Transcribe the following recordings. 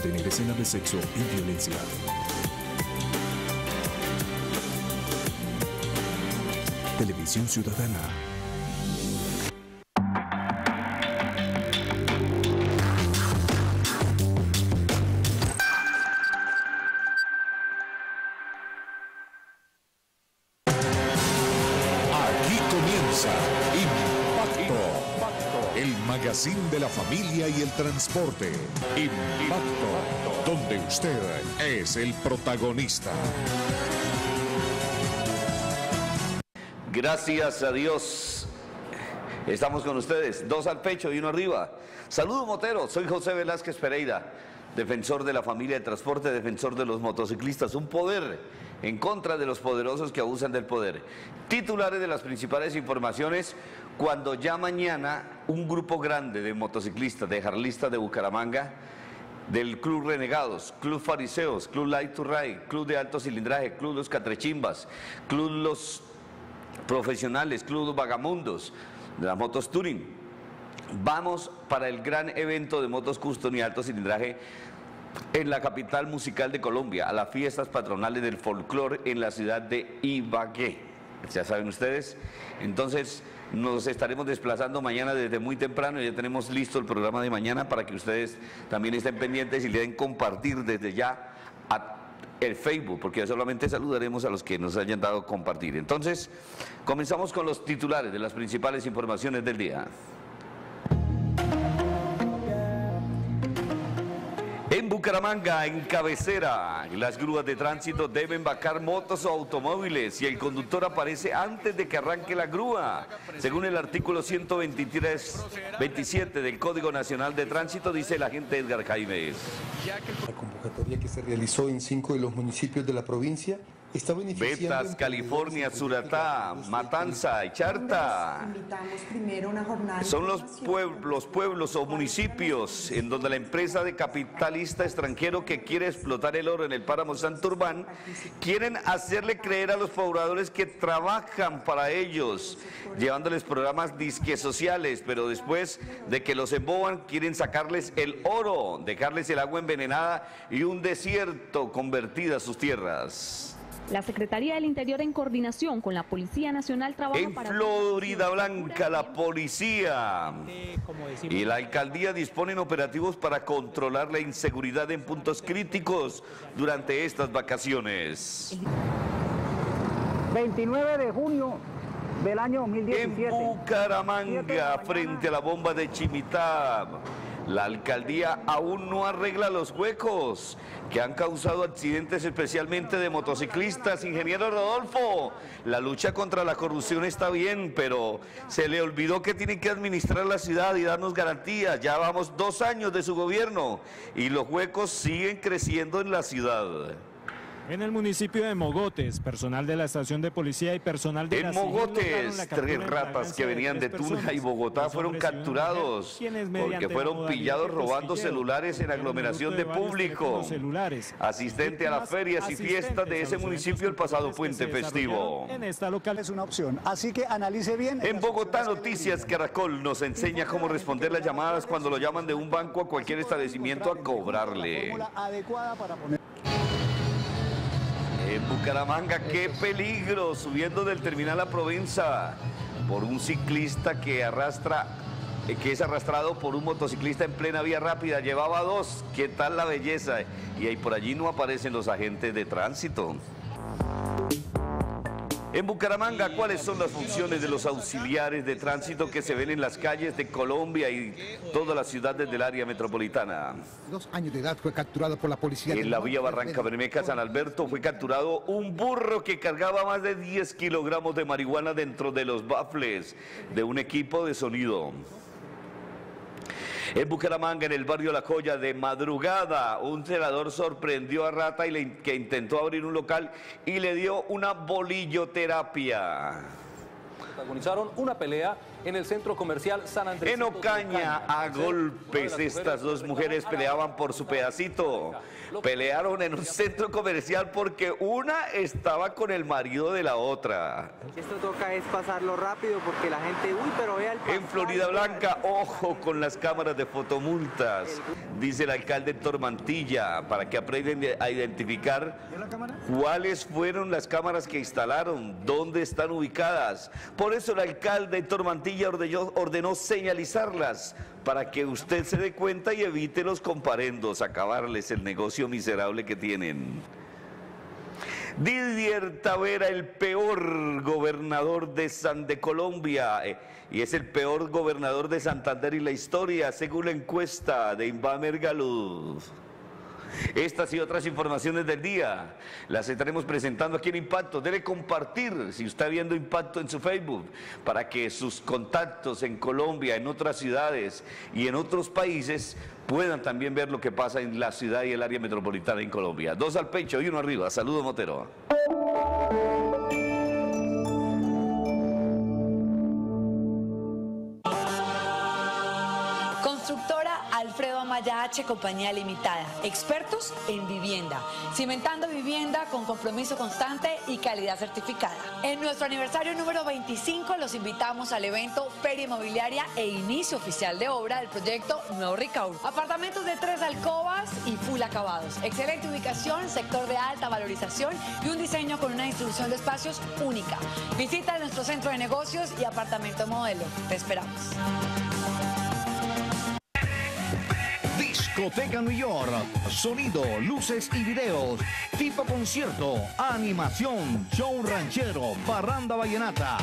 contener escenas de sexo y violencia. Televisión Ciudadana. Transporte. Impacto, donde usted es el protagonista. Gracias a Dios. Estamos con ustedes, dos al pecho y uno arriba. Saludo Motero, soy José Velázquez Pereira, defensor de la familia de transporte, defensor de los motociclistas, un poder en contra de los poderosos que abusan del poder. Titulares de las principales informaciones, cuando ya mañana un grupo grande de motociclistas, de jarlistas de Bucaramanga, del Club Renegados, Club Fariseos, Club Light to Ride, Club de Alto Cilindraje, Club Los Catrechimbas, Club Los Profesionales, Club Los Vagamundos, de las motos Touring. Vamos para el gran evento de motos custom y alto cilindraje en la capital musical de Colombia, a las fiestas patronales del folclore en la ciudad de Ibagué. Ya saben ustedes. Entonces, nos estaremos desplazando mañana desde muy temprano. Ya tenemos listo el programa de mañana para que ustedes también estén pendientes y le den compartir desde ya a el Facebook, porque solamente saludaremos a los que nos hayan dado compartir. Entonces, comenzamos con los titulares de las principales informaciones del día. Bucaramanga, en cabecera, las grúas de tránsito deben vacar motos o automóviles y el conductor aparece antes de que arranque la grúa. Según el artículo 123, 27 del Código Nacional de Tránsito, dice el agente Edgar Jaimes. La convocatoria que se realizó en cinco de los municipios de la provincia está beneficiando... Betas, California, Suratá, Matanza y Charta. Son los pueblos, pueblos o municipios en donde la empresa de capitalista extranjero que quiere explotar el oro en el páramo Santurbán quieren hacerle creer a los pobladores que trabajan para ellos, llevándoles programas disque sociales, pero después de que los emboban quieren sacarles el oro, dejarles el agua envenenada y un desierto convertida a sus tierras. La Secretaría del Interior en coordinación con la Policía Nacional trabaja En para Florida Blanca, la policía y la alcaldía disponen operativos para controlar la inseguridad en puntos críticos durante estas vacaciones. 29 de junio del año En 2017. Bucaramanga, frente a la bomba de Chimitá, la alcaldía aún no arregla los huecos que han causado accidentes especialmente de motociclistas. Ingeniero Rodolfo, la lucha contra la corrupción está bien, pero se le olvidó que tiene que administrar la ciudad y darnos garantías. Ya vamos dos años de su gobierno y los huecos siguen creciendo en la ciudad. En el municipio de Mogotes, personal de la estación de policía y personal de la En lograron Mogotes, la tres ratas que de venían de tres Tunja y Bogotá fueron capturados porque fueron pillados de robando celulares en aglomeración de público. celulares. Asistente a las ferias y fiestas de ese municipio el pasado puente festivo. En esta local Es una opción. Así que analice bien. En Bogotá Noticias Caracol nos enseña cómo responder las llamadas cuando lo llaman de un banco a cualquier establecimiento a La cobrarle. adecuada para poner. En Bucaramanga, qué peligro, subiendo del terminal a Provenza por un ciclista que arrastra, eh, que es arrastrado por un motociclista en plena vía rápida. Llevaba dos, ¿qué tal la belleza? Y ahí por allí no aparecen los agentes de tránsito. En Bucaramanga, ¿cuáles son las funciones de los auxiliares de tránsito que se ven en las calles de Colombia y todas las ciudades del área metropolitana? Dos años de edad fue capturado por la policía. En la vía Barranca Bermeja San Alberto fue capturado un burro que cargaba más de 10 kilogramos de marihuana dentro de los bafles de un equipo de sonido. En Bucaramanga, en el barrio La Joya, de madrugada, un celador sorprendió a Rata y le- que intentó abrir un local y le dio una bolilloterapia. protagonizaron una pelea en el centro comercial San Andrés. En Ocaña, a golpes, estas dos mujeres peleaban por su pedacito. Pelearon en un centro comercial porque una estaba con el marido de la otra. Esto toca es pasarlo rápido porque la gente, uy, pero vea el En Florida Blanca, ojo con las cámaras de fotomultas, dice el alcalde Tormantilla, para que aprendan a identificar cuáles fueron las cámaras que instalaron, dónde están ubicadas. Por eso el alcalde Tormantilla ordenó, ordenó señalizarlas para que usted se dé cuenta y evite los comparendos, acabarles el negocio miserable que tienen. Didier Tavera, el peor gobernador de San de Colombia, eh, y es el peor gobernador de Santander en la historia, según la encuesta de Invamer Galud. Estas y otras informaciones del día las estaremos presentando aquí en Impacto. Debe compartir si está viendo Impacto en su Facebook para que sus contactos en Colombia, en otras ciudades y en otros países puedan también ver lo que pasa en la ciudad y el área metropolitana en Colombia. Dos al pecho y uno arriba. Saludos, Motero. Alfredo Amaya H, Compañía Limitada. Expertos en vivienda. Cimentando vivienda con compromiso constante y calidad certificada. En nuestro aniversario número 25 los invitamos al evento Feria Inmobiliaria e inicio oficial de obra del proyecto Nuevo Ricaur. Apartamentos de tres alcobas y full acabados. Excelente ubicación, sector de alta valorización y un diseño con una distribución de espacios única. Visita nuestro centro de negocios y apartamento modelo. Te esperamos. Discoteca New York. Sonido, luces y videos. Tipo concierto, animación, show ranchero, barranda vallenata.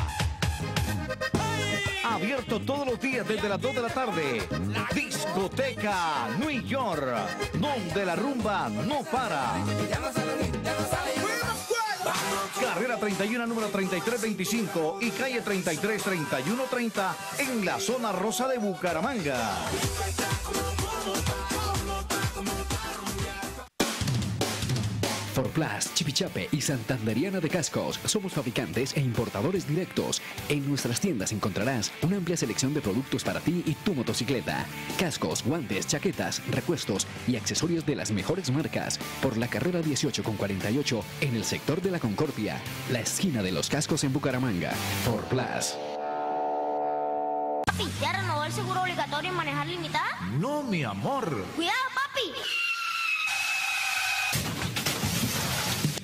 Abierto todos los días desde las 2 de la tarde. Discoteca New York. Donde la rumba no para. Carrera 31, número 3325 y calle 33, 3130 en la zona rosa de Bucaramanga. Forplas, Chipichape y Santanderiana de Cascos. Somos fabricantes e importadores directos. En nuestras tiendas encontrarás una amplia selección de productos para ti y tu motocicleta. Cascos, guantes, chaquetas, repuestos y accesorios de las mejores marcas. Por la carrera 18 con 48 en el sector de la Concordia, la esquina de los cascos en Bucaramanga. Forplas. Papi, ¿ya renovó el seguro obligatorio en manejar limitada? No, mi amor. ¡Cuidado, papi!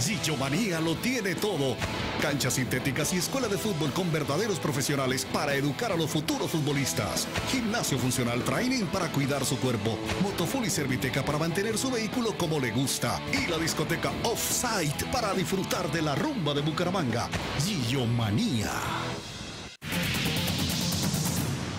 Gillo Manía lo tiene todo. Canchas sintéticas y escuela de fútbol con verdaderos profesionales para educar a los futuros futbolistas. Gimnasio funcional training para cuidar su cuerpo. Motofull y Serviteca para mantener su vehículo como le gusta. Y la discoteca Offsite para disfrutar de la rumba de Bucaramanga. Gillo Manía.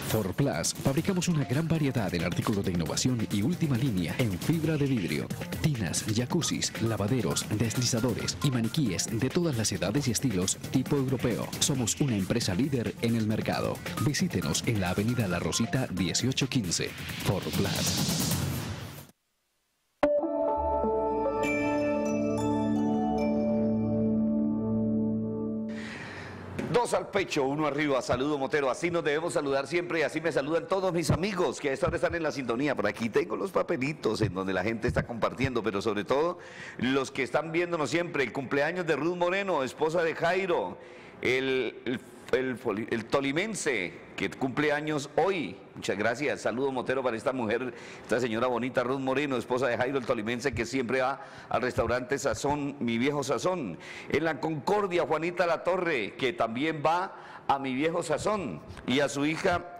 Forplas, fabricamos una gran variedad en artículos de innovación y última línea en fibra de vidrio, tinas, jacuzzis, lavaderos, deslizadores y maniquíes de todas las edades y estilos tipo europeo. Somos una empresa líder en el mercado. Visítenos en la avenida La Rosita 1815. Forplas. Dos al pecho, uno arriba. Saludo Motero. Así nos debemos saludar siempre y así me saludan todos mis amigos que a esta hora están en la sintonía. Por aquí tengo los papelitos en donde la gente está compartiendo, pero sobre todo los que están viéndonos siempre. El cumpleaños de Ruth Moreno, esposa de Jairo. El, el, el tolimense que cumple años hoy. Muchas gracias. Saludo Motero para esta mujer, esta señora bonita Ruth Moreno, esposa de Jairo el tolimense que siempre va al restaurante Sazón, mi viejo Sazón. En la Concordia, Juanita La Torre, que también va a mi viejo Sazón. Y a su hija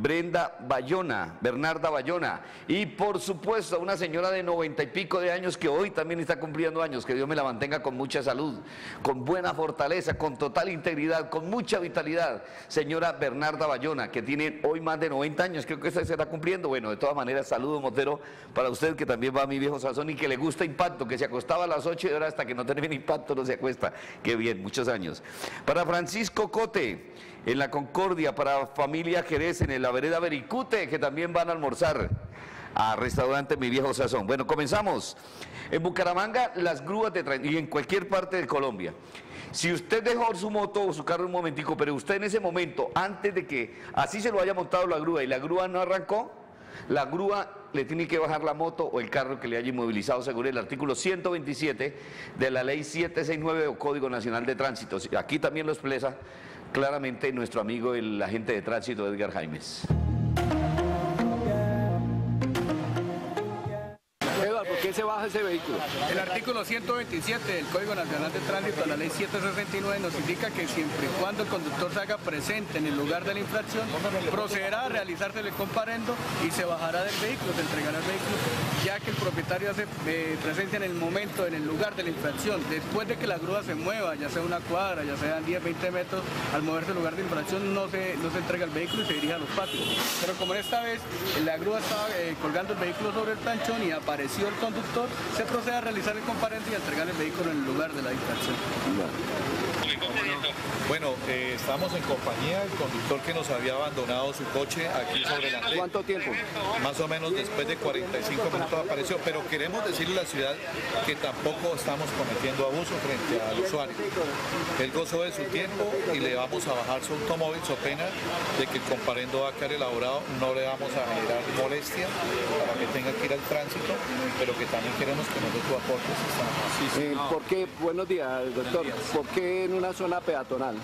Brenda Bayona, Bernarda Bayona. Y por supuesto, una señora de noventa y pico de años que hoy también está cumpliendo años, que Dios me la mantenga con mucha salud, con buena fortaleza, con total integridad, con mucha vitalidad. Señora Bernarda Bayona, que tiene hoy más de 90 años, creo que esta se está cumpliendo. Bueno, de todas maneras, saludo Motero para usted que también va a mi viejo sazón y que le gusta impacto, que se acostaba a las 8 y ahora hasta que no termine impacto no se acuesta. Qué bien, muchos años. Para Francisco Cote, en la Concordia, para familia Jerez, en la vereda Bericute, que también van a almorzar a restaurante Mi Viejo Sazón. Bueno, comenzamos. En Bucaramanga, las grúas de tren y en cualquier parte de Colombia. Si usted dejó su moto o su carro un momentico, pero usted en ese momento, antes de que así se lo haya montado la grúa y la grúa no arrancó, la grúa le tiene que bajar la moto o el carro que le haya inmovilizado según el artículo 127 de la ley 769 o Código Nacional de Tránsito. Aquí también lo expresa claramente nuestro amigo el agente de tránsito Edgar Jaimes. Se baja ese vehículo? El artículo 127 del Código Nacional de Tránsito, la ley 769, nos indica que siempre y cuando el conductor se haga presente en el lugar de la infracción, procederá a realizarse el comparendo y se bajará del vehículo, se entregará el vehículo, ya que el propietario hace eh, presencia en el momento, en el lugar de la infracción. Después de que la grúa se mueva, ya sea una cuadra, ya sean 10, 20 metros, al moverse el lugar de infracción no se, no se entrega el vehículo y se dirige a los patios. Pero como esta vez la grúa estaba eh, colgando el vehículo sobre el planchón y apareció el conductor, se procede a realizar el comparente y a entregar el vehículo en el lugar de la infracción. Bueno, eh, estamos en compañía del conductor que nos había abandonado su coche aquí sobre la red. ¿Cuánto tiempo? Más o menos después de 45 minutos apareció, pero queremos decirle a la ciudad que tampoco estamos cometiendo abuso frente al usuario. Él gozó de su tiempo y le vamos a bajar su automóvil, so pena de que el comparendo va a quedar elaborado, no le vamos a generar molestia para que tenga que ir al tránsito, pero que también queremos que nos dé tu aporte. Eh, ¿Por qué, buenos días, doctor, ¿por qué en una zona peatonal?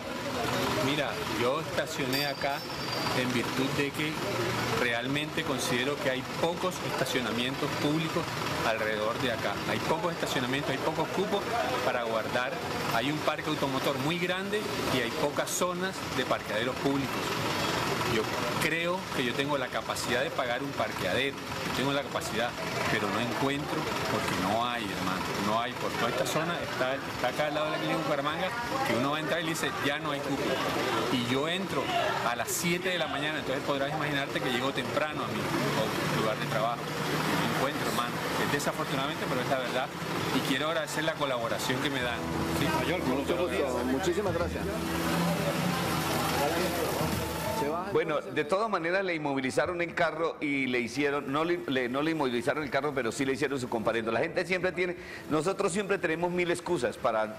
Mira, yo estacioné acá en virtud de que realmente considero que hay pocos estacionamientos públicos alrededor de acá. Hay pocos estacionamientos, hay pocos cupos para guardar. Hay un parque automotor muy grande y hay pocas zonas de parqueaderos públicos. Yo creo que yo tengo la capacidad de pagar un parqueadero, tengo la capacidad, pero no encuentro porque no hay, hermano, no hay. Por toda esta zona está, está acá al lado de la clínica Bucaramanga, que uno va a entrar y le dice, ya no hay cupo. Y yo entro a las 7 de la mañana, entonces podrás imaginarte que llego temprano a mi lugar de trabajo. No encuentro, hermano. Es desafortunadamente, pero es la verdad. Y quiero agradecer la colaboración que me dan. Sí, mayor, Muchísimas gracias. Bueno, de todas maneras le inmovilizaron el carro y le hicieron, no le, no le inmovilizaron el carro, pero sí le hicieron su comparendo. La gente siempre tiene, nosotros siempre tenemos mil excusas para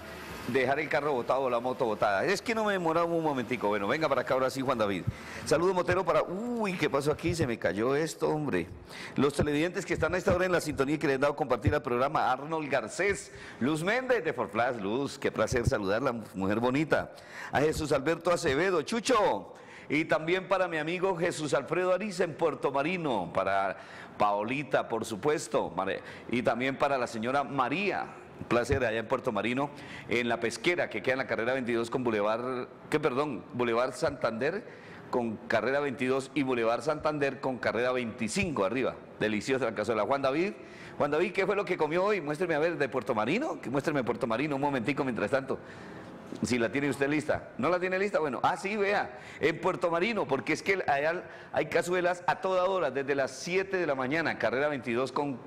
dejar el carro botado o la moto botada. Es que no me demoraba un momentico. Bueno, venga para acá ahora sí, Juan David. Saludo Motero para... Uy, ¿qué pasó aquí? Se me cayó esto, hombre. Los televidentes que están a esta hora en la sintonía y que les han dado compartir el programa, Arnold Garcés, Luz Méndez de Forflash. Luz, qué placer saludarla, mujer bonita. A Jesús Alberto Acevedo, Chucho. Y también para mi amigo Jesús Alfredo Ariza en Puerto Marino, para Paolita, por supuesto, y también para la señora María, un placer allá en Puerto Marino, en La Pesquera, que queda en la carrera 22 con Boulevard, ¿qué perdón? Boulevard Santander con carrera 22 y Boulevard Santander con carrera 25 arriba. Deliciosa la cazuela. Juan David, Juan David, ¿qué fue lo que comió hoy? Muéstreme a ver, de Puerto Marino, que muéstreme Puerto Marino un momentico mientras tanto. Si la tiene usted lista. ¿No la tiene lista? Bueno, ah, sí, vea, en Puerto Marino, porque es que allá hay cazuelas a toda hora, desde las 7 de la mañana, carrera 22 con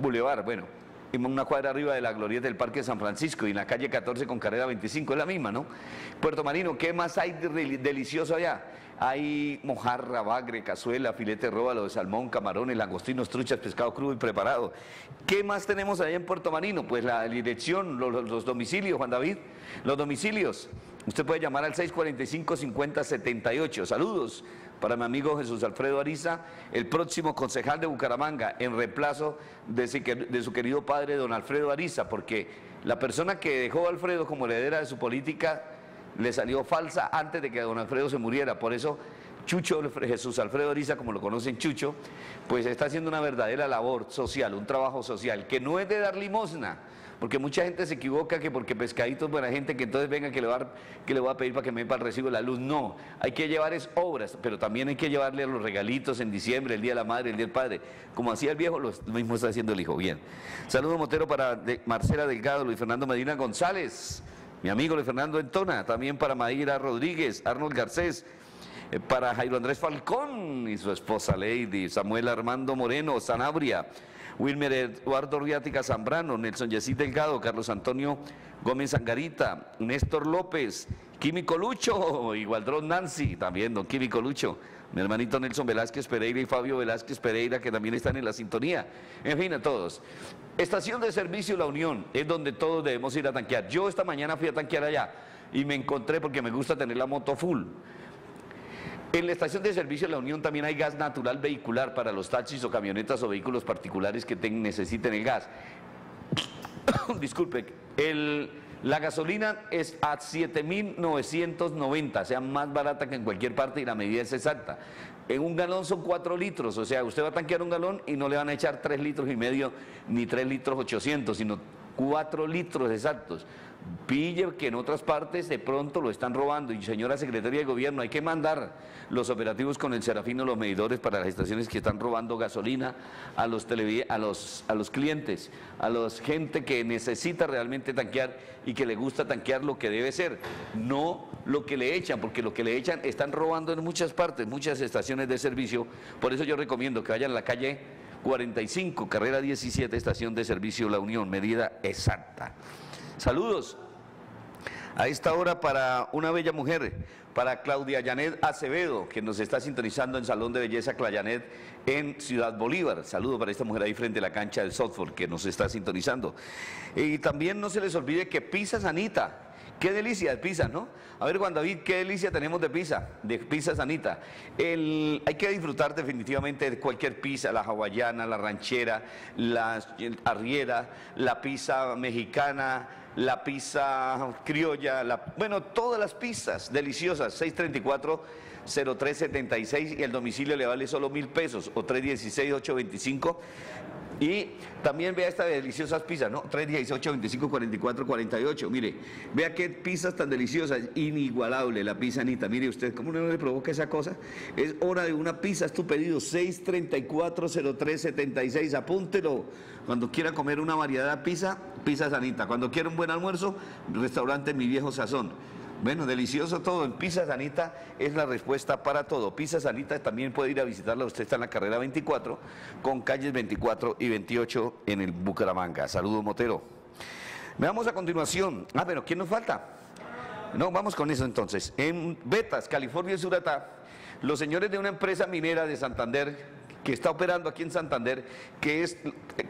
Boulevard. Bueno, una cuadra arriba de la glorieta del Parque de San Francisco y en la calle 14 con carrera 25, es la misma, ¿no? Puerto Marino, ¿qué más hay delicioso allá? Hay mojarra, bagre, cazuela, filete róbalo de salmón, camarones, langostinos, truchas, pescado crudo y preparado. ¿Qué más tenemos allá en Puerto Marino? Pues la dirección, los, domicilios, Juan David, los domicilios. Usted puede llamar al 645-5078. Saludos para mi amigo Jesús Alfredo Ariza, el próximo concejal de Bucaramanga, en reemplazo de, de su querido padre, don Alfredo Ariza, porque la persona que dejó a Alfredo como heredera de su política le salió falsa antes de que don Alfredo se muriera. Por eso Chucho Jesús Alfredo Ariza, como lo conocen Chucho, pues está haciendo una verdadera labor social, un trabajo social, que no es de dar limosna, porque mucha gente se equivoca que porque pescadito es buena gente, que entonces venga que le, va que le voy a pedir para que me dé para recibo de la luz. No, hay que llevar es obras, pero también hay que llevarle los regalitos en diciembre, el Día de la Madre, el Día del Padre. Como hacía el viejo, lo mismo está haciendo el hijo. Bien. Saludos Motero para Marcela Delgado, Luis Fernando Medina González, mi amigo Luis Fernando Entona, también para Mayra Rodríguez, Arnold Garcés, eh, para Jairo Andrés Falcón y su esposa Lady, Samuel Armando Moreno, Sanabria, Wilmer Eduardo Riática Zambrano, Nelson Yesid Delgado, Carlos Antonio Gómez Angarita, Néstor López, Químico Lucho, Igualdrón Nancy, también don Químico Lucho, mi hermanito Nelson Velázquez Pereira y Fabio Velázquez Pereira, que también están en la sintonía. En fin, a todos. Estación de servicio La Unión es donde todos debemos ir a tanquear. Yo esta mañana fui a tanquear allá y me encontré porque me gusta tener la moto full. En la estación de servicio la Unión también hay gas natural vehicular para los taxis o camionetas o vehículos particulares que necesiten el gas. Disculpe, la gasolina es a 7.990, sea más barata que en cualquier parte y la medida es exacta. En un galón son 4 litros, o sea, usted va a tanquear un galón y no le van a echar 3 litros y medio ni 3 litros 800, sino 4 litros exactos pille que en otras partes de pronto lo están robando. Y señora secretaria de gobierno, hay que mandar los operativos con el Serafino, los medidores para las estaciones que están robando gasolina a los, a los, a los clientes, a la gente que necesita realmente tanquear y que le gusta tanquear lo que debe ser, no lo que le echan, porque lo que le echan están robando en muchas partes, muchas estaciones de servicio. Por eso yo recomiendo que vayan a la calle 45, carrera 17, estación de servicio La Unión, medida exacta. Saludos. A esta hora para una bella mujer, para Claudia Yanet Acevedo, que nos está sintonizando en Salón de Belleza Clayanet en Ciudad Bolívar. Saludo para esta mujer ahí frente a la cancha del softball que nos está sintonizando. Y también no se les olvide que Pisa Sanita, Qué delicia de pizza, ¿no? A ver, Juan David, qué delicia tenemos de pizza, de pizza sanita. hay que disfrutar definitivamente de cualquier pizza, la hawaiana, la ranchera, la arriera, la pizza mexicana, la pizza criolla, la, bueno, todas las pizzas deliciosas, 634 0376 y el domicilio le vale solo mil pesos o 316 825 y también vea estas deliciosas pizzas, ¿no? 318 25 44 48. Mire, vea qué pizzas tan deliciosas, inigualable la pizza Anita. Mire usted, ¿cómo no le provoca esa cosa? Es hora de una pizza, es tu pedido, 634 0376. Apúntelo. Cuando quiera comer una variedad de pizza, pizza Sanita. Cuando quiera un buen almuerzo, restaurante Mi Viejo Sazón. Bueno, delicioso todo. En Pizza Sanita es la respuesta para todo. Pizza Sanita también puede ir a visitarla. Usted está en la carrera 24 con calles 24 y 28 en el Bucaramanga. Saludos, Motero. Veamos a continuación. Ah, pero ¿quién nos falta? No, vamos con eso entonces. En Betas, California y Suratá, los señores de una empresa minera de Santander que está operando aquí en Santander, que es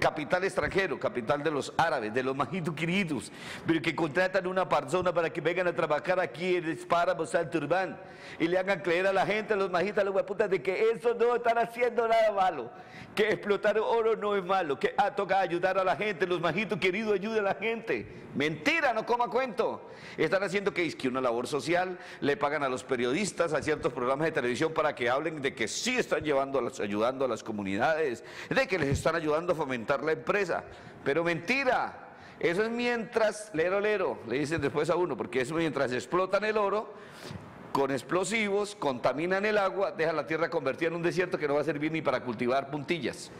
capital extranjero, capital de los árabes, de los majitos queridos, pero que contratan una persona para que vengan a trabajar aquí en el Páramo Santurbán y le hagan creer a la gente, a los majitos, a los hueputas, de que eso no están haciendo nada malo, que explotar oro no es malo, que ah, toca ayudar a la gente, los majitos queridos ayuden a la gente. Mentira, no coma cuento. Están haciendo que es que una labor social, le pagan a los periodistas, a ciertos programas de televisión para que hablen de que sí están llevando, ayudando a las comunidades, de que les están ayudando a fomentar la empresa. Pero mentira. Eso es mientras, lero, lero, le dicen después a uno, porque es mientras explotan el oro con explosivos, contaminan el agua, dejan la tierra convertida en un desierto que no va a servir ni para cultivar puntillas.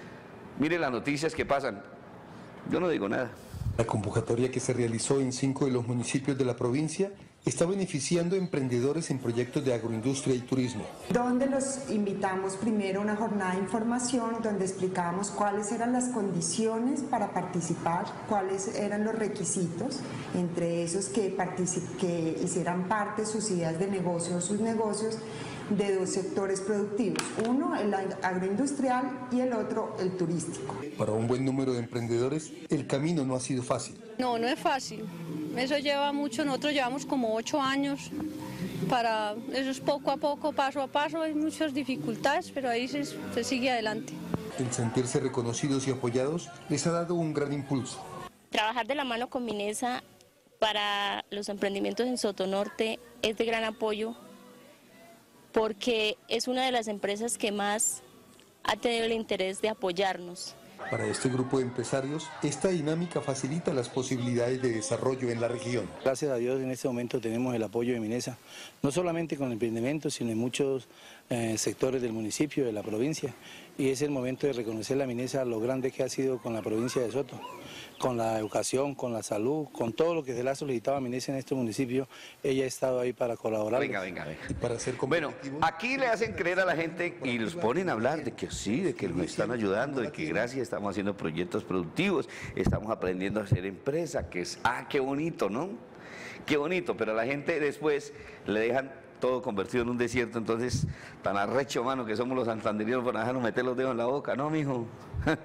Miren las noticias que pasan. Yo no digo nada. La convocatoria que se realizó en cinco de los municipios de la provincia está beneficiando a emprendedores en proyectos de agroindustria y turismo. Donde los invitamos primero a una jornada de información donde explicábamos cuáles eran las condiciones para participar, cuáles eran los requisitos, entre esos que, que hicieran parte sus ideas de negocio o sus negocios de dos sectores productivos, uno el agroindustrial y el otro el turístico. Para un buen número de emprendedores, el camino no ha sido fácil. No, no es fácil. Eso lleva mucho, nosotros llevamos como ocho años para, eso es poco a poco, paso a paso, hay muchas dificultades, pero ahí se, se sigue adelante. El sentirse reconocidos y apoyados les ha dado un gran impulso. Trabajar de la mano con Minesa para los emprendimientos en Sotonorte es de gran apoyo porque es una de las empresas que más ha tenido el interés de apoyarnos. Para este grupo de empresarios, esta dinámica facilita las posibilidades de desarrollo en la región. Gracias a Dios en este momento tenemos el apoyo de Minesa, no solamente con el emprendimiento, sino en muchos eh, sectores del municipio, de la provincia. Y es el momento de reconocer a Minesa lo grande que ha sido con la provincia de Soto con la educación, con la salud, con todo lo que se le ha solicitado a Minesa en este municipio, ella ha estado ahí para colaborar. Venga, venga, venga. para ser bueno, aquí le hacen creer a la gente y los ponen a hablar de que sí, de que nos están ayudando, de que gracias estamos haciendo proyectos productivos, estamos aprendiendo a hacer empresa, que es, ah, qué bonito, ¿no? Qué bonito, pero a la gente después le dejan todo convertido en un desierto, entonces tan arrecho, mano, que somos los santanderianos para dejarnos meter los dedos en la boca, ¿no, mijo?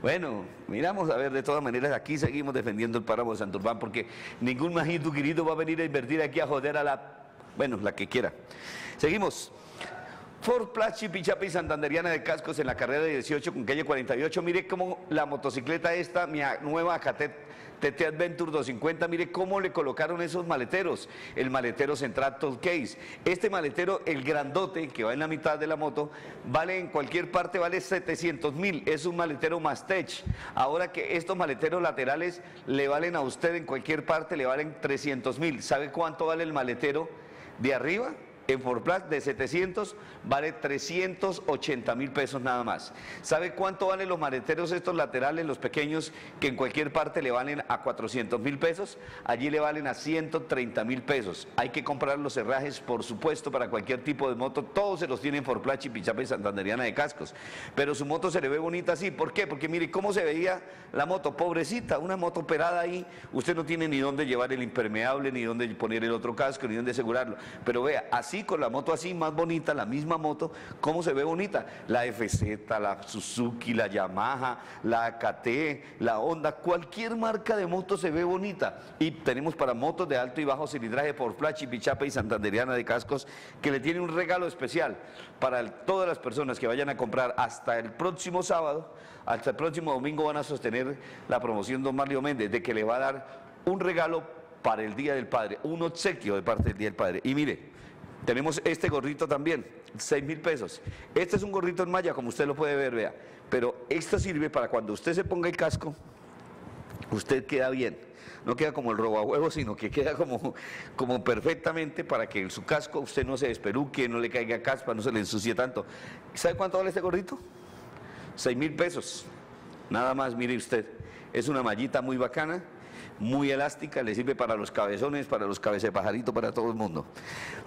Bueno, miramos a ver, de todas maneras, aquí seguimos defendiendo el páramo de Santurbán porque ningún majito querido va a venir a invertir aquí a joder a la, bueno, la que quiera. Seguimos. Ford Plachi, Pichapa y Santanderiana de Cascos en la carrera de 18 con calle 48. Mire cómo la motocicleta esta, mi nueva Catet TT Adventure 250, mire cómo le colocaron esos maleteros. El maletero central Toll Case. Este maletero, el grandote, que va en la mitad de la moto, vale en cualquier parte, vale 700 mil. Es un maletero Mastech. Ahora que estos maleteros laterales le valen a usted en cualquier parte, le valen 300 mil. ¿Sabe cuánto vale el maletero de arriba? En Forplat de 700 vale 380 mil pesos nada más. ¿Sabe cuánto valen los maleteros estos laterales, los pequeños, que en cualquier parte le valen a 400 mil pesos? Allí le valen a 130 mil pesos. Hay que comprar los herrajes, por supuesto, para cualquier tipo de moto. Todos se los tienen Forplat, Chipichapa y Santanderiana de cascos. Pero su moto se le ve bonita así. ¿Por qué? Porque mire cómo se veía la moto, pobrecita, una moto operada ahí. Usted no tiene ni dónde llevar el impermeable, ni dónde poner el otro casco, ni dónde asegurarlo. Pero vea, así con la moto así, más bonita, la misma moto, ¿cómo se ve bonita? La FZ, la Suzuki, la Yamaha, la KT, la Honda, cualquier marca de moto se ve bonita. Y tenemos para motos de alto y bajo cilindraje por Flash, Pichapa y Santanderiana de Cascos, que le tiene un regalo especial para todas las personas que vayan a comprar hasta el próximo sábado, hasta el próximo domingo van a sostener la promoción Don Mario Méndez, de que le va a dar un regalo para el Día del Padre, un obsequio de parte del Día del Padre. Y mire, tenemos este gorrito también, 6 mil pesos. Este es un gorrito en malla, como usted lo puede ver, vea. Pero esto sirve para cuando usted se ponga el casco, usted queda bien. No queda como el robo a huevo, sino que queda como, como perfectamente para que en su casco usted no se desperuque, no le caiga caspa, no se le ensucie tanto. ¿Sabe cuánto vale este gorrito? 6 mil pesos. Nada más, mire usted. Es una mallita muy bacana muy elástica, le sirve para los cabezones, para los cabezepajaritos, para todo el mundo.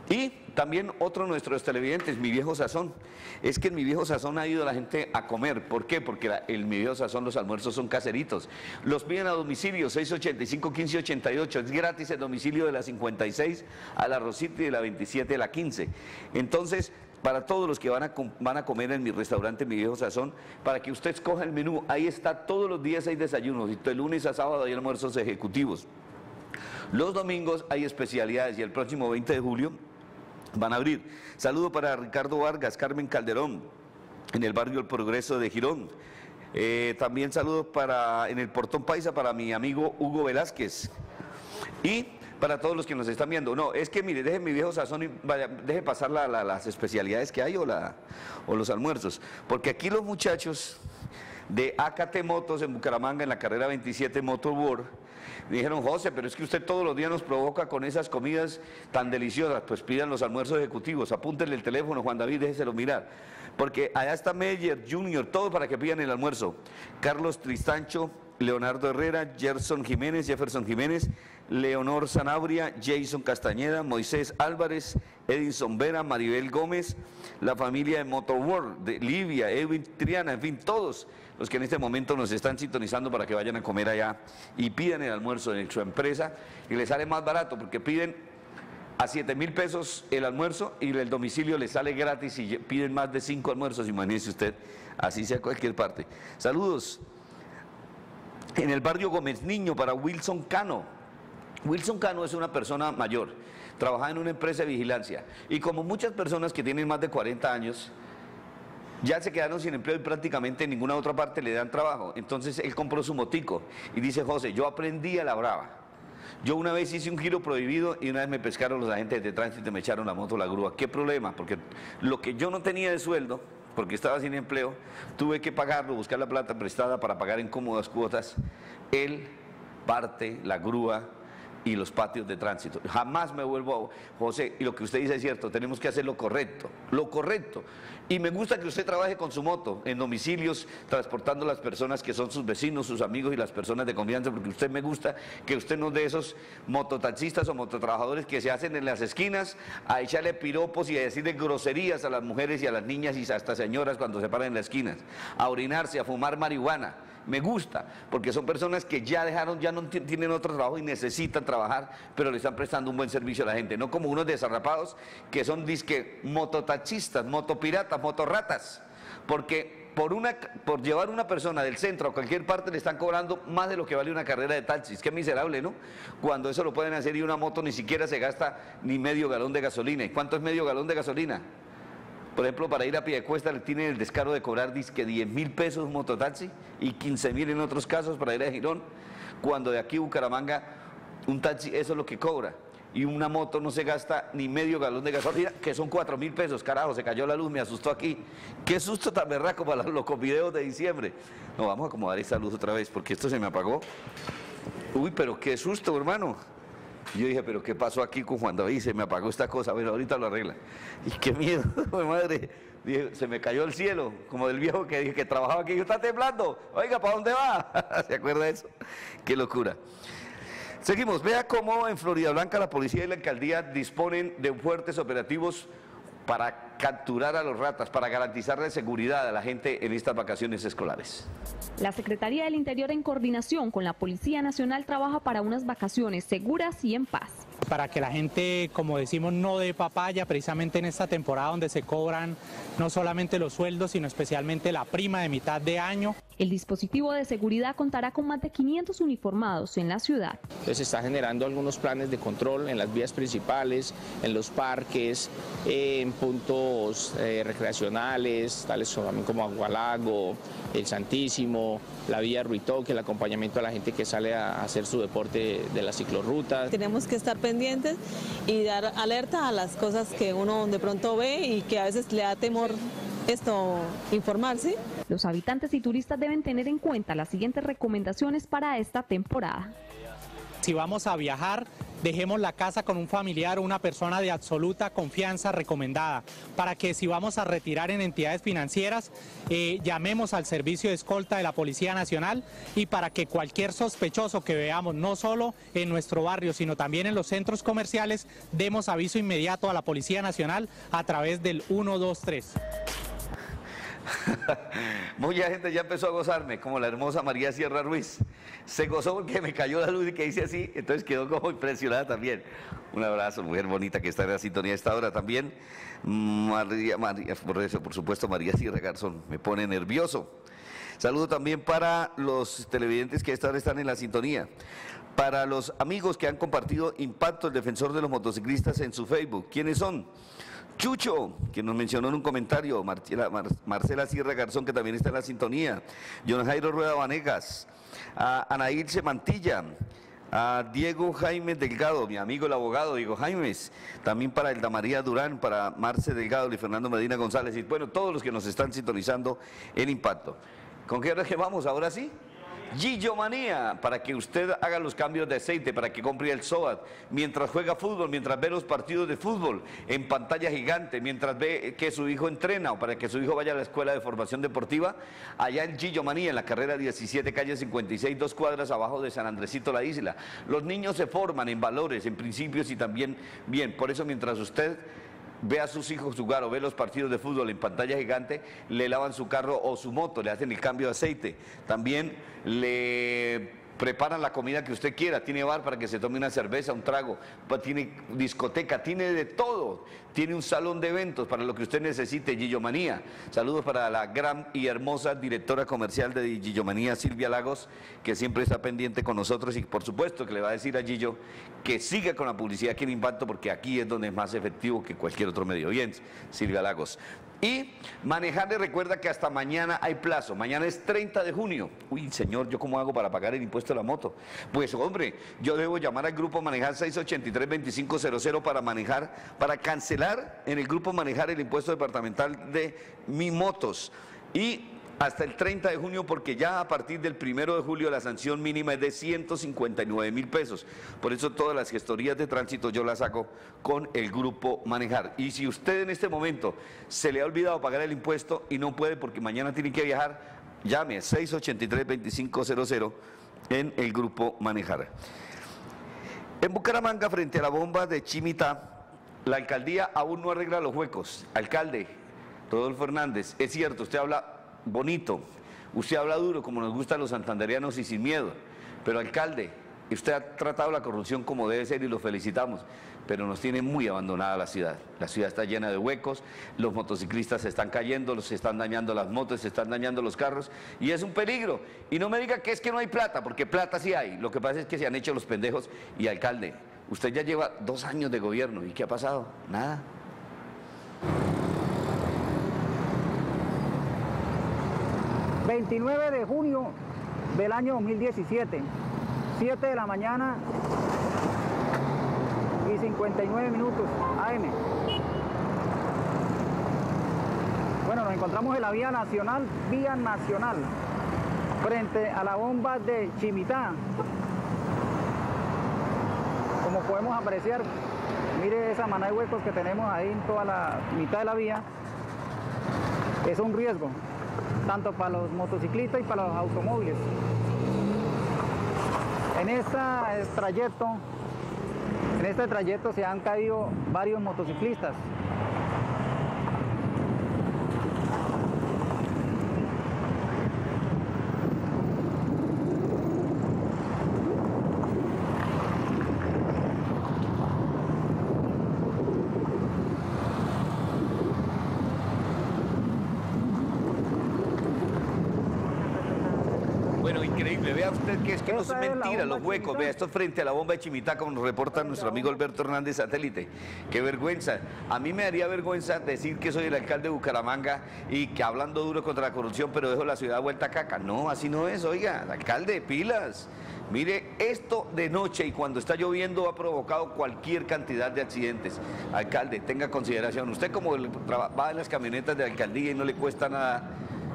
Y también otro de nuestros televidentes, mi viejo sazón. Es que en mi viejo sazón ha ido la gente a comer. ¿Por qué? Porque en mi viejo sazón los almuerzos son caseritos. Los piden a domicilio, 685-1588. Es gratis el domicilio de la 56 a la Rosita y de la 27 a la 15. Entonces, para todos los que van a, van a comer en mi restaurante, mi viejo sazón, para que usted escoja el menú. Ahí está, todos los días hay desayunos, y de lunes a sábado hay almuerzos ejecutivos. Los domingos hay especialidades y el próximo 20 de julio van a abrir. Saludo para Ricardo Vargas, Carmen Calderón, en el barrio El Progreso de Girón. Eh, también saludos para, en el Portón Paisa para mi amigo Hugo Velázquez. Y para todos los que nos están viendo. No, es que mire, deje mi viejo sazón y vaya, deje pasar las especialidades que hay o, la, o los almuerzos. Porque aquí los muchachos de AKT Motos en Bucaramanga, en la carrera 27 Motor World, dijeron, José, pero es que usted todos los días nos provoca con esas comidas tan deliciosas. Pues pidan los almuerzos ejecutivos, apúntenle el teléfono, Juan David, déjeselo mirar. Porque allá está Meyer, Junior, todo para que pidan el almuerzo. Carlos Tristancho, Leonardo Herrera, Gerson Jiménez, Jefferson Jiménez, Leonor Sanabria, Jason Castañeda, Moisés Álvarez, Edison Vera, Maribel Gómez, la familia de Motorworld, de Livia, Edwin Triana, en fin, todos los que en este momento nos están sintonizando para que vayan a comer allá y pidan el almuerzo en su empresa y les sale más barato porque piden a 7 mil pesos el almuerzo y el domicilio les sale gratis y piden más de 5 almuerzos, imagínese usted, así sea cualquier parte. Saludos. En el barrio Gómez Niño para Wilson Cano. Wilson Cano es una persona mayor, trabaja en una empresa de vigilancia y como muchas personas que tienen más de 40 años, ya se quedaron sin empleo y prácticamente en ninguna otra parte le dan trabajo. Entonces él compró su motico y dice, José, yo aprendí a la brava. Yo una vez hice un giro prohibido y una vez me pescaron los agentes de tránsito y me echaron la moto la grúa. ¿Qué problema? Porque lo que yo no tenía de sueldo, porque estaba sin empleo, tuve que pagarlo, buscar la plata prestada para pagar en cómodas cuotas el parte, la grúa y los patios de tránsito. Jamás me vuelvo a... José, y lo que usted dice es cierto, tenemos que hacer lo correcto, lo correcto. Y me gusta que usted trabaje con su moto, en domicilios, transportando las personas que son sus vecinos, sus amigos y las personas de confianza, porque usted me gusta que usted no de esos mototaxistas o mototrabajadores que se hacen en las esquinas a echarle piropos y a decirle groserías a las mujeres y a las niñas y hasta señoras cuando se paran en las esquinas, a orinarse, a fumar marihuana. Me gusta, porque son personas que ya dejaron, ya no tienen otro trabajo y necesitan trabajar, pero le están prestando un buen servicio a la gente, no como unos desarrapados que son disque mototaxistas, motopiratas, motorratas, porque por, una, por llevar una persona del centro a cualquier parte le están cobrando más de lo que vale una carrera de taxis. Qué miserable, ¿no? Cuando eso lo pueden hacer y una moto ni siquiera se gasta ni medio galón de gasolina. ¿Y cuánto es medio galón de gasolina? Por ejemplo, para ir a pie de cuesta le tienen el descaro de cobrar disque 10 mil pesos un mototaxi y 15 mil en otros casos para ir a Girón, cuando de aquí a Bucaramanga un taxi eso es lo que cobra. Y una moto no se gasta ni medio galón de gasolina, que son 4 mil pesos. Carajo, se cayó la luz, me asustó aquí. Qué susto tan berraco para los locos videos de diciembre. No, vamos a acomodar esta luz otra vez, porque esto se me apagó. Uy, pero qué susto, hermano. Yo dije, pero ¿qué pasó aquí con Juan David? Se me apagó esta cosa, bueno, ahorita lo arregla. Y qué miedo, madre. Dije, se me cayó el cielo, como del viejo que dije que trabajaba aquí, y está temblando. Oiga, ¿para dónde va? ¿Se acuerda de eso? Qué locura. Seguimos, vea cómo en Florida Blanca la policía y la alcaldía disponen de fuertes operativos para capturar a los ratas, para garantizar la seguridad a la gente en estas vacaciones escolares. La Secretaría del Interior en coordinación con la Policía Nacional trabaja para unas vacaciones seguras y en paz. Para que la gente, como decimos, no dé papaya precisamente en esta temporada donde se cobran no solamente los sueldos, sino especialmente la prima de mitad de año. El dispositivo de seguridad contará con más de 500 uniformados en la ciudad. Se está generando algunos planes de control en las vías principales, en los parques, en puntos eh, recreacionales, tales como Agualago, el Santísimo, la vía Ruitoque, el acompañamiento a la gente que sale a hacer su deporte de la ciclorruta. Tenemos que estar pendientes y dar alerta a las cosas que uno de pronto ve y que a veces le da temor esto informarse. Los habitantes y turistas deben tener en cuenta las siguientes recomendaciones para esta temporada. Si vamos a viajar, dejemos la casa con un familiar o una persona de absoluta confianza recomendada, para que si vamos a retirar en entidades financieras, eh, llamemos al servicio de escolta de la Policía Nacional y para que cualquier sospechoso que veamos, no solo en nuestro barrio, sino también en los centros comerciales, demos aviso inmediato a la Policía Nacional a través del 123. Mucha gente ya empezó a gozarme, como la hermosa María Sierra Ruiz. Se gozó porque me cayó la luz y que hice así, entonces quedó como impresionada también. Un abrazo, mujer bonita que está en la sintonía a esta hora también. María, María, por eso, por supuesto, María Sierra Garzón, me pone nervioso. Saludo también para los televidentes que esta hora están en la sintonía. Para los amigos que han compartido Impacto, el defensor de los motociclistas en su Facebook. ¿Quiénes son? Chucho, que nos mencionó en un comentario, Marcela, Sierra Garzón, que también está en la sintonía, John Jairo Rueda Vanegas, a Anaílse Mantilla, a Diego Jaime Delgado, mi amigo el abogado Diego Jaimes, también para Elda María Durán, para Marce Delgado y Fernando Medina González, y bueno, todos los que nos están sintonizando en Impacto. ¿Con qué hora que vamos? ¿Ahora sí? Gillo Manía, para que usted haga los cambios de aceite, para que compre el SOAT, mientras juega fútbol, mientras ve los partidos de fútbol en pantalla gigante, mientras ve que su hijo entrena o para que su hijo vaya a la escuela de formación deportiva, allá en Gillo Manía, en la carrera 17, calle 56, dos cuadras abajo de San Andresito, la isla. Los niños se forman en valores, en principios y también bien. Por eso mientras usted ve a sus hijos jugar o ve los partidos de fútbol en pantalla gigante, le lavan su carro o su moto, le hacen el cambio de aceite. También le preparan la comida que usted quiera, tiene bar para que se tome una cerveza, un trago, tiene discoteca, tiene de todo, tiene un salón de eventos para lo que usted necesite, Gillomanía. Saludos para la gran y hermosa directora comercial de Gillomanía, Silvia Lagos, que siempre está pendiente con nosotros y por supuesto que le va a decir a Gillo que siga con la publicidad aquí en Impacto porque aquí es donde es más efectivo que cualquier otro medio. Bien, Silvia Lagos. Y manejarle recuerda que hasta mañana hay plazo. Mañana es 30 de junio. Uy, señor, ¿yo cómo hago para pagar el impuesto de la moto? Pues, hombre, yo debo llamar al grupo Manejar 683-2500 para manejar, para cancelar en el grupo Manejar el impuesto departamental de mi motos. Y hasta el 30 de junio porque ya a partir del 1 de julio la sanción mínima es de 159 mil pesos. Por eso todas las gestorías de tránsito yo las hago con el grupo Manejar. Y si usted en este momento se le ha olvidado pagar el impuesto y no puede porque mañana tiene que viajar, llame 683-2500 en el grupo Manejar. En Bucaramanga, frente a la bomba de Chimita, la alcaldía aún no arregla los huecos. Alcalde, Rodolfo Hernández, es cierto, usted habla bonito. Usted habla duro como nos gustan los santanderianos y sin miedo. Pero alcalde, usted ha tratado la corrupción como debe ser y lo felicitamos, pero nos tiene muy abandonada la ciudad. La ciudad está llena de huecos, los motociclistas se están cayendo, se están dañando las motos, se están dañando los carros y es un peligro. Y no me diga que es que no hay plata, porque plata sí hay. Lo que pasa es que se han hecho los pendejos y alcalde, usted ya lleva dos años de gobierno y ¿qué ha pasado? Nada. 29 de junio del año 2017, 7 de la mañana y 59 minutos AM. Bueno, nos encontramos en la vía nacional, vía nacional, frente a la bomba de Chimitá. Como podemos apreciar, mire esa manada de huecos que tenemos ahí en toda la mitad de la vía. Es un riesgo tanto para los motociclistas y para los automóviles. En este trayecto, en este trayecto se han caído varios motociclistas. Que es que no es mentira, los huecos. Vea, esto frente a la bomba de Chimitá, como nos reporta nuestro amigo Alberto Hernández Satélite. Qué vergüenza. A mí me daría vergüenza decir que soy el alcalde de Bucaramanga y que hablando duro contra la corrupción, pero dejo la ciudad vuelta a caca. No, así no es, oiga, alcalde, pilas. Mire, esto de noche y cuando está lloviendo ha provocado cualquier cantidad de accidentes. Alcalde, tenga consideración. Usted como va en las camionetas de alcaldía y no le cuesta nada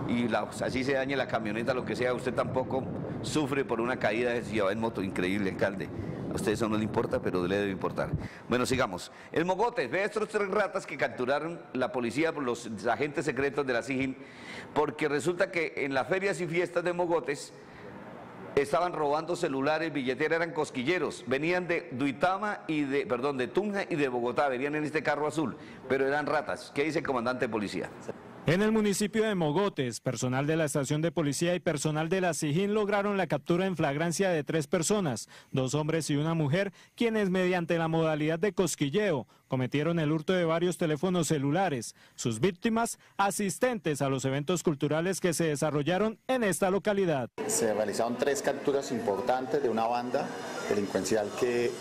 y así se dañe la camioneta, lo que sea, usted tampoco sufre por una caída si en moto. Increíble, alcalde. A usted eso no le importa, pero le debe importar. Bueno, sigamos. El Mogotes, ve estos tres ratas que capturaron la policía, los agentes secretos de la SIGIN, porque resulta que en las ferias y fiestas de Mogotes estaban robando celulares, billeteras, eran cosquilleros. Venían de Duitama y de, perdón, de Tunja y de Bogotá, venían en este carro azul, pero eran ratas. ¿Qué dice el comandante de policía? En el municipio de Mogotes, personal de la estación de policía y personal de la SIGIN lograron la captura en flagrancia de tres personas, dos hombres y una mujer, quienes mediante la modalidad de cosquilleo cometieron el hurto de varios teléfonos celulares. Sus víctimas, asistentes a los eventos culturales que se desarrollaron en esta localidad. Se realizaron tres capturas importantes de una banda delincuencial que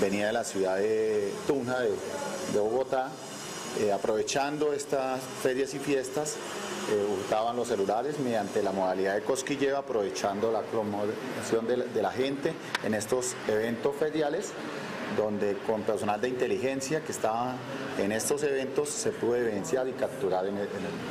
venía de la ciudad de Tunja, de Bogotá, eh, aprovechando estas ferias y fiestas, eh, hurtaban los celulares mediante la modalidad de cosquilleo, aprovechando la promoción de la, gente en estos eventos feriales, donde con personal de inteligencia que estaba en estos eventos se pudo evidenciar y capturar en el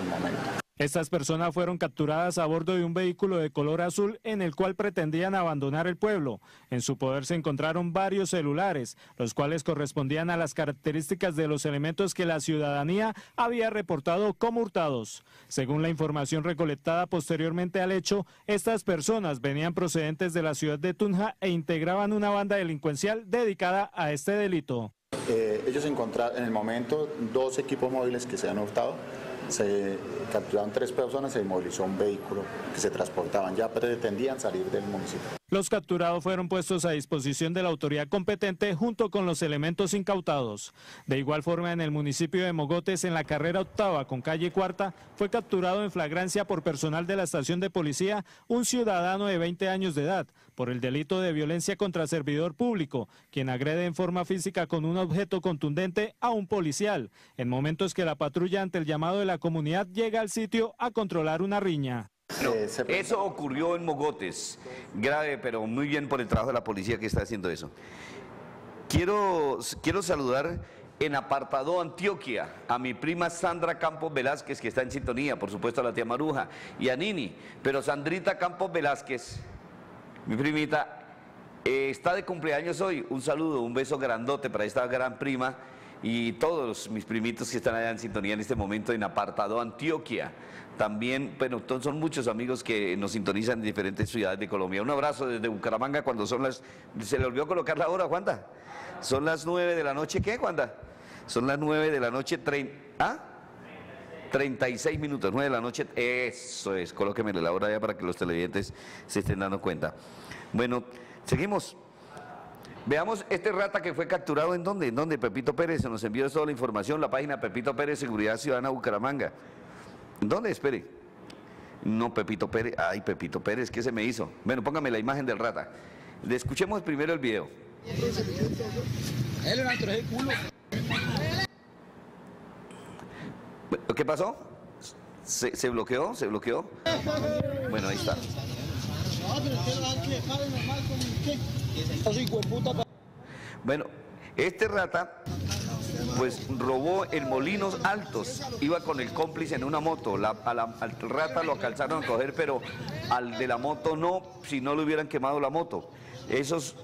momento. Estas personas fueron capturadas a bordo de un vehículo de color azul en el cual pretendían abandonar el pueblo. En su poder se encontraron varios celulares, los cuales correspondían a las características de los elementos que la ciudadanía había reportado como hurtados. Según la información recolectada posteriormente al hecho, estas personas venían procedentes de la ciudad de Tunja e integraban una banda delincuencial dedicada a este delito. Eh, ellos encontraron en el momento dos equipos móviles que se han hurtado se capturaron tres personas, se inmovilizó un vehículo que se transportaban, ya pretendían salir del municipio. Los capturados fueron puestos a disposición de la autoridad competente junto con los elementos incautados. De igual forma, en el municipio de Mogotes, en la carrera octava con calle cuarta, fue capturado en flagrancia por personal de la estación de policía un ciudadano de 20 años de edad por el delito de violencia contra servidor público, quien agrede en forma física con un objeto contundente a un policial, en momentos que la patrulla ante el llamado de la comunidad llega al sitio a controlar una riña. Eso ocurrió en Mogotes, grave, pero muy bien por el trabajo de la policía que está haciendo eso. Quiero, quiero saludar en Apartado Antioquia a mi prima Sandra Campos Velázquez, que está en sintonía, por supuesto a la tía Maruja, y a Nini, pero Sandrita Campos Velázquez, mi primita, eh, está de cumpleaños hoy. Un saludo, un beso grandote para esta gran prima y todos mis primitos que están allá en sintonía en este momento en Apartado Antioquia. También, bueno, son muchos amigos que nos sintonizan en diferentes ciudades de Colombia. Un abrazo desde Bucaramanga cuando son las... ¿Se le olvidó colocar la hora, Juanda? Son las nueve de la noche, ¿qué, Juanda? Son las nueve de la noche, trein... ¿ah? 36 minutos, 9 de la noche, eso es, colóquemele la hora ya para que los televidentes se estén dando cuenta. Bueno, seguimos. Veamos este rata que fue capturado en dónde, en dónde Pepito Pérez se nos envió toda la información, la página Pepito Pérez Seguridad Ciudadana Bucaramanga. ¿Dónde? Espere. No, Pepito Pérez. Ay, Pepito Pérez, ¿qué se me hizo? Bueno, póngame la imagen del rata. Le escuchemos primero el video. ¿Qué pasó? ¿Se, ¿Se, bloqueó? ¿Se bloqueó? Bueno, ahí está. Bueno, este rata pues robó en Molinos Altos, iba con el cómplice en una moto, la, al rata lo alcanzaron a coger, pero al de la moto no, si no le hubieran quemado la moto. Esos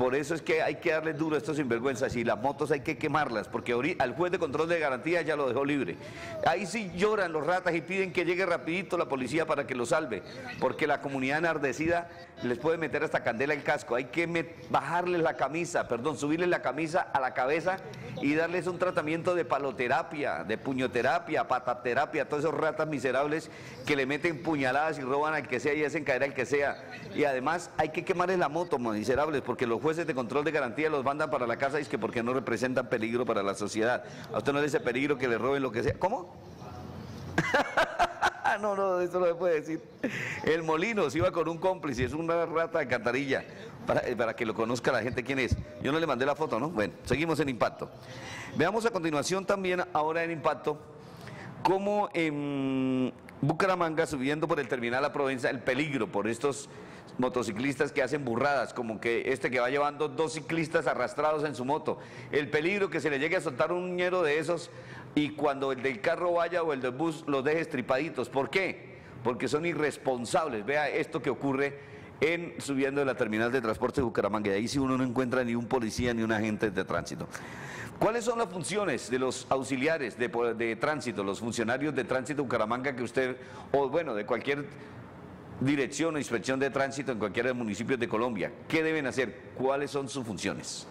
por eso es que hay que darle duro a estos sinvergüenzas y las motos hay que quemarlas, porque al juez de control de garantía ya lo dejó libre. Ahí sí lloran los ratas y piden que llegue rapidito la policía para que lo salve, porque la comunidad enardecida les puede meter hasta candela el casco. Hay que bajarles la camisa, perdón, subirles la camisa a la cabeza y darles un tratamiento de paloterapia, de puñoterapia, pataterapia, todos esos ratas miserables que le meten puñaladas y roban al que sea y hacen caer al que sea. Y además hay que quemarles la moto, miserables, porque los jueces de control de garantía los mandan para la casa y es que porque no representan peligro para la sociedad. A usted no le dice peligro que le roben lo que sea. ¿Cómo? no, no, eso no se puede decir. El Molino se iba con un cómplice, es una rata de cantarilla, para, eh, para, que lo conozca la gente quién es. Yo no le mandé la foto, ¿no? Bueno, seguimos en Impacto. Veamos a continuación también, ahora en Impacto, cómo en Bucaramanga, subiendo por el terminal a Provenza, el peligro por estos motociclistas que hacen burradas, como que este que va llevando dos ciclistas arrastrados en su moto. El peligro que se le llegue a soltar un ñero de esos y cuando el del carro vaya o el del bus los deje estripaditos. ¿Por qué? Porque son irresponsables. Vea esto que ocurre en subiendo de la terminal de transporte de Bucaramanga. Y ahí sí uno no encuentra ni un policía ni un agente de tránsito. ¿Cuáles son las funciones de los auxiliares de, tránsito, los funcionarios de tránsito Bucaramanga que usted, o bueno, de cualquier dirección o inspección de tránsito en cualquiera de los municipios de Colombia? ¿Qué deben hacer? ¿Cuáles son sus funciones?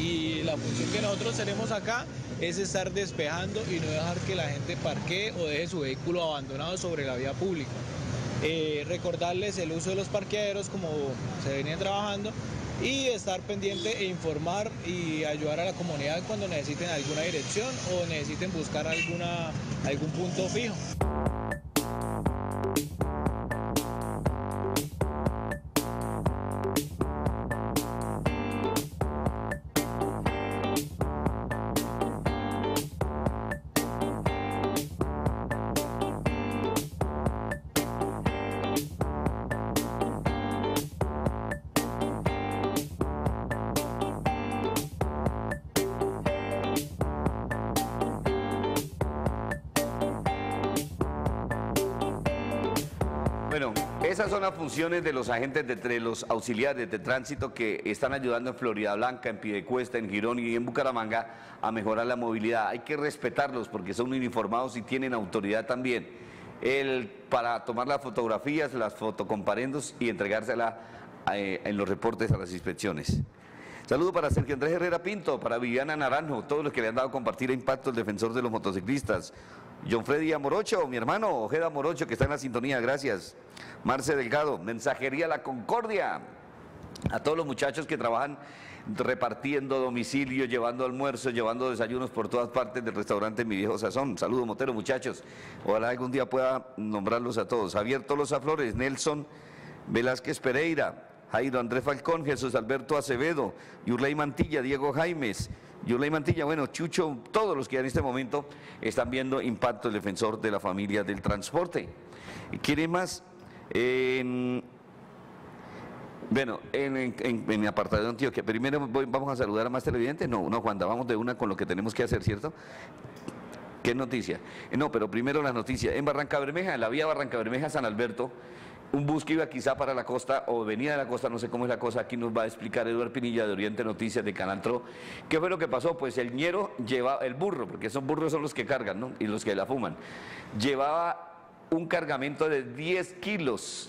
y la función que nosotros tenemos acá es estar despejando y no dejar que la gente parquee o deje su vehículo abandonado sobre la vía pública. Eh, recordarles el uso de los parqueaderos como se venía trabajando y estar pendiente e informar y ayudar a la comunidad cuando necesiten alguna dirección o necesiten buscar alguna, algún punto fijo. Funciones de los agentes, de, los auxiliares de tránsito que están ayudando en Florida Blanca, en Piedecuesta, en Girón y en Bucaramanga a mejorar la movilidad. Hay que respetarlos porque son uniformados y tienen autoridad también el, para tomar las fotografías, las fotocomparendos y entregárselas eh, en los reportes a las inspecciones. Saludo para Sergio Andrés Herrera Pinto, para Viviana Naranjo, todos los que le han dado compartir a Impacto, el defensor de los motociclistas. John Freddy Amorocho, mi hermano, Ojeda Amorocho, que está en la sintonía, gracias. Marce Delgado, Mensajería La Concordia. A todos los muchachos que trabajan repartiendo domicilio, llevando almuerzos, llevando desayunos por todas partes del restaurante Mi Viejo Sazón. Saludos, Motero, muchachos. Ojalá algún día pueda nombrarlos a todos. Javier Tolosa Flores, Nelson Velázquez Pereira, Jairo Andrés Falcón, Jesús Alberto Acevedo, Yurley Mantilla, Diego Jaimes, Yurley Mantilla, bueno, Chucho, todos los que en este momento están viendo Impacto, el defensor de la familia del transporte. ¿Quieren más? Bueno, en, mi apartado de Antioquia, primero vamos a saludar a más televidentes. No, no, Juan, vamos de una con lo que tenemos que hacer, ¿cierto? ¿Qué noticia? No, pero primero las noticias. En Barranca Bermeja, en la vía Barranca Bermeja-San Alberto, un bus que iba quizá para la costa o venía de la costa, no sé cómo es la cosa, aquí nos va a explicar Eduardo Pinilla de Oriente Noticias de Canal Tro. ¿Qué fue lo que pasó? Pues el ñero llevaba, el burro, porque esos burros son los que cargan, ¿no? Y los que la fuman, llevaba un cargamento de 10 kilos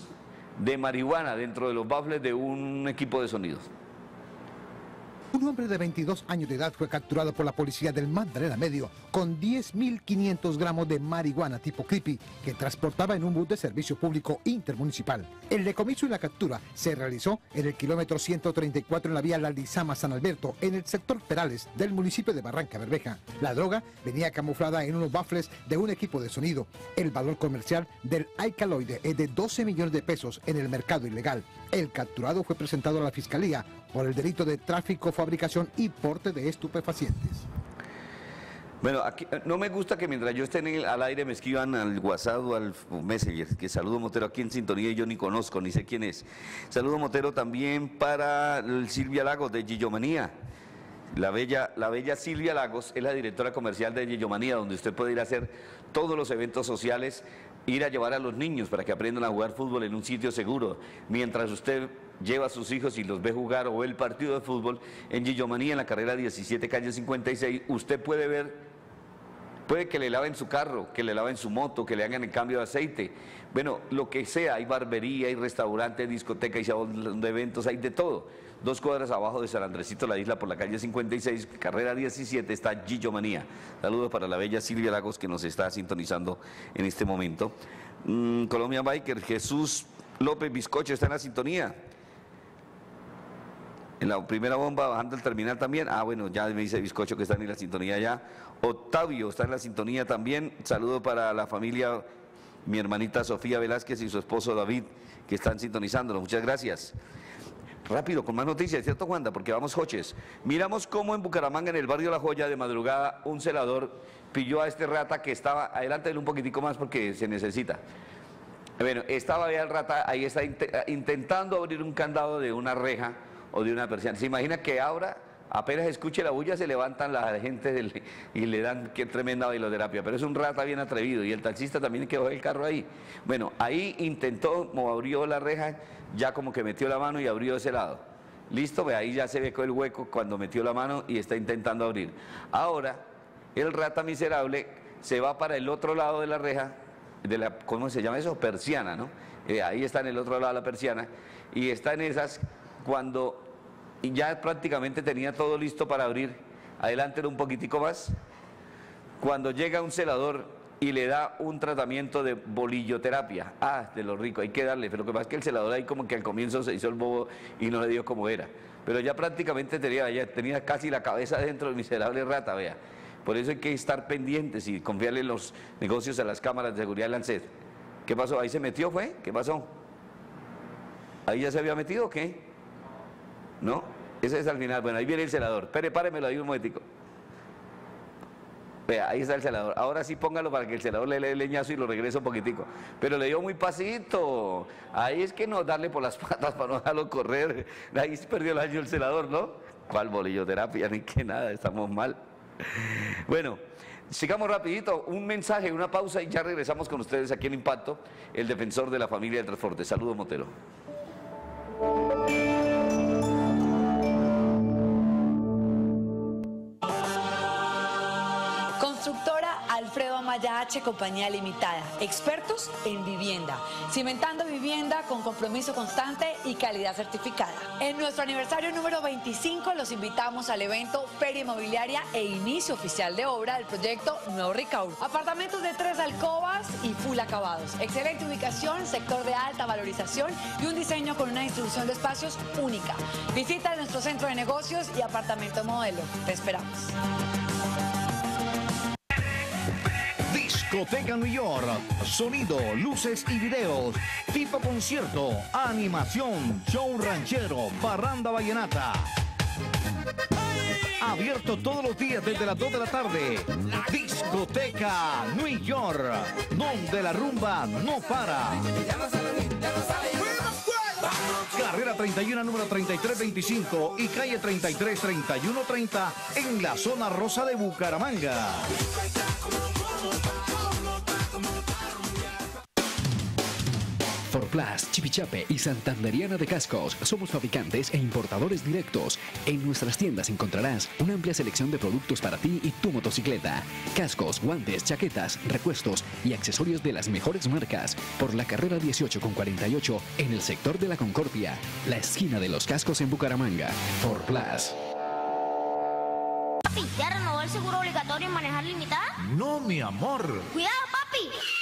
de marihuana dentro de los baffles de un equipo de sonidos. Un hombre de 22 años de edad fue capturado por la policía del Magdalena Medio con 10.500 gramos de marihuana tipo creepy que transportaba en un bus de servicio público intermunicipal. El decomiso y la captura se realizó en el kilómetro 134 en la vía La Lizama San Alberto, en el sector Perales del municipio de Barranca Bermeja. La droga venía camuflada en unos baffles de un equipo de sonido. El valor comercial del alcaloide es de 12 millones de pesos en el mercado ilegal. El capturado fue presentado a la fiscalía por el delito de tráfico, fabricación y porte de estupefacientes. Bueno, aquí, eh, no me gusta que mientras yo esté en al aire me escriban al WhatsApp o al Messenger, que saludo Motero aquí en sintonía y yo ni conozco, ni sé quién es. Saludo Motero también para Silvia Lagos de Gillomanía. La bella, la bella Silvia Lagos es la directora comercial de Gillomanía, donde usted puede ir a hacer todos los eventos sociales ir a llevar a los niños para que aprendan a jugar fútbol en un sitio seguro, mientras usted lleva a sus hijos y los ve jugar o ve el partido de fútbol en Gillomanía, en la carrera 17, calle 56, usted puede ver Puede que le laven su carro, que le laven su moto, que le hagan el cambio de aceite. Bueno, lo que sea, hay barbería, hay restaurante, discoteca, hay salón de eventos, hay de todo. Dos cuadras abajo de San Andresito, la isla, por la calle 56, carrera 17, está Gillo Manía. Saludos para la bella Silvia Lagos que nos está sintonizando en este momento. Mm, Colombia Biker, Jesús López Bizcocho está en la sintonía. En la primera bomba, bajando el terminal también. Ah, bueno, ya me dice Bizcocho que está en la sintonía ya. Octavio está en la sintonía también. Saludo para la familia, mi hermanita Sofía Velázquez y su esposo David, que están sintonizándonos. Muchas gracias. Rápido, con más noticias, ¿cierto, Juanda? Porque vamos coches. Miramos cómo en Bucaramanga, en el barrio La Joya, de madrugada, un celador pilló a este rata que estaba, adelante un poquitico más porque se necesita. Bueno, estaba ahí el rata, ahí está intentando abrir un candado de una reja o de una persiana. ¿Se imagina que ahora, apenas escuche la bulla, se levantan la gente y le dan qué tremenda bailoterapia? Pero es un rata bien atrevido y el taxista también quedó el carro ahí. Bueno, ahí intentó, como abrió la reja, ya como que metió la mano y abrió ese lado. Listo, ve ahí ya se ve el hueco cuando metió la mano y está intentando abrir. Ahora, el rata miserable se va para el otro lado de la reja, de la, ¿cómo se llama eso? Persiana, ¿no? Eh, ahí está en el otro lado de la persiana y está en esas cuando ya prácticamente tenía todo listo para abrir. Adelante un poquitico más. Cuando llega un celador y le da un tratamiento de bolilloterapia. Ah, de lo rico, hay que darle. Pero lo que pasa que el celador ahí como que al comienzo se hizo el bobo y no le dio como era. Pero ya prácticamente tenía, ya tenía casi la cabeza dentro del miserable rata, vea. Por eso hay que estar pendientes y confiarle los negocios a las cámaras de seguridad de Lancet. ¿Qué pasó? ¿Ahí se metió, fue? ¿Qué pasó? ¿Ahí ya se había metido o qué? ¿No? Ese es al final. Bueno, ahí viene el celador. Espere, páremelo ahí un momentico. Vea, ahí está el celador. Ahora sí póngalo para que el celador le dé leñazo y lo regrese un poquitico. Pero le dio muy pasito. Ahí es que no darle por las patas para no dejarlo correr. Ahí se perdió el año el celador, ¿no? ¿Cuál bolilloterapia? Ni que nada, estamos mal. Bueno, sigamos rapidito. Un mensaje, una pausa y ya regresamos con ustedes aquí en Impacto, el defensor de la familia del transporte. Saludos, Motero. H, Compañía Limitada, expertos en vivienda, cimentando vivienda con compromiso constante y calidad certificada. En nuestro aniversario número 25 los invitamos al evento Feria Inmobiliaria e inicio oficial de obra del proyecto Nuevo Ricaur. Apartamentos de tres alcobas y full acabados. Excelente ubicación, sector de alta valorización y un diseño con una distribución de espacios única. Visita nuestro centro de negocios y apartamento modelo. Te esperamos. Discoteca New York. Sonido, luces y videos. Tipo concierto, animación, show ranchero, parranda vallenata. Abierto todos los días desde las 2 de la tarde. Discoteca New York. Donde la rumba no para. Carrera 31, número 3325 y calle 33, 3130 en la zona rosa de Bucaramanga. Forplas, Chipichape y Santanderiana de Cascos. Somos fabricantes e importadores directos. En nuestras tiendas encontrarás una amplia selección de productos para ti y tu motocicleta. Cascos, guantes, chaquetas, repuestos y accesorios de las mejores marcas. Por la carrera 18 con 48 en el sector de la Concordia, la esquina de los cascos en Bucaramanga. Forplas. Papi, ¿ya renovó el seguro obligatorio en manejar limitada? No, mi amor. Cuidado, papi.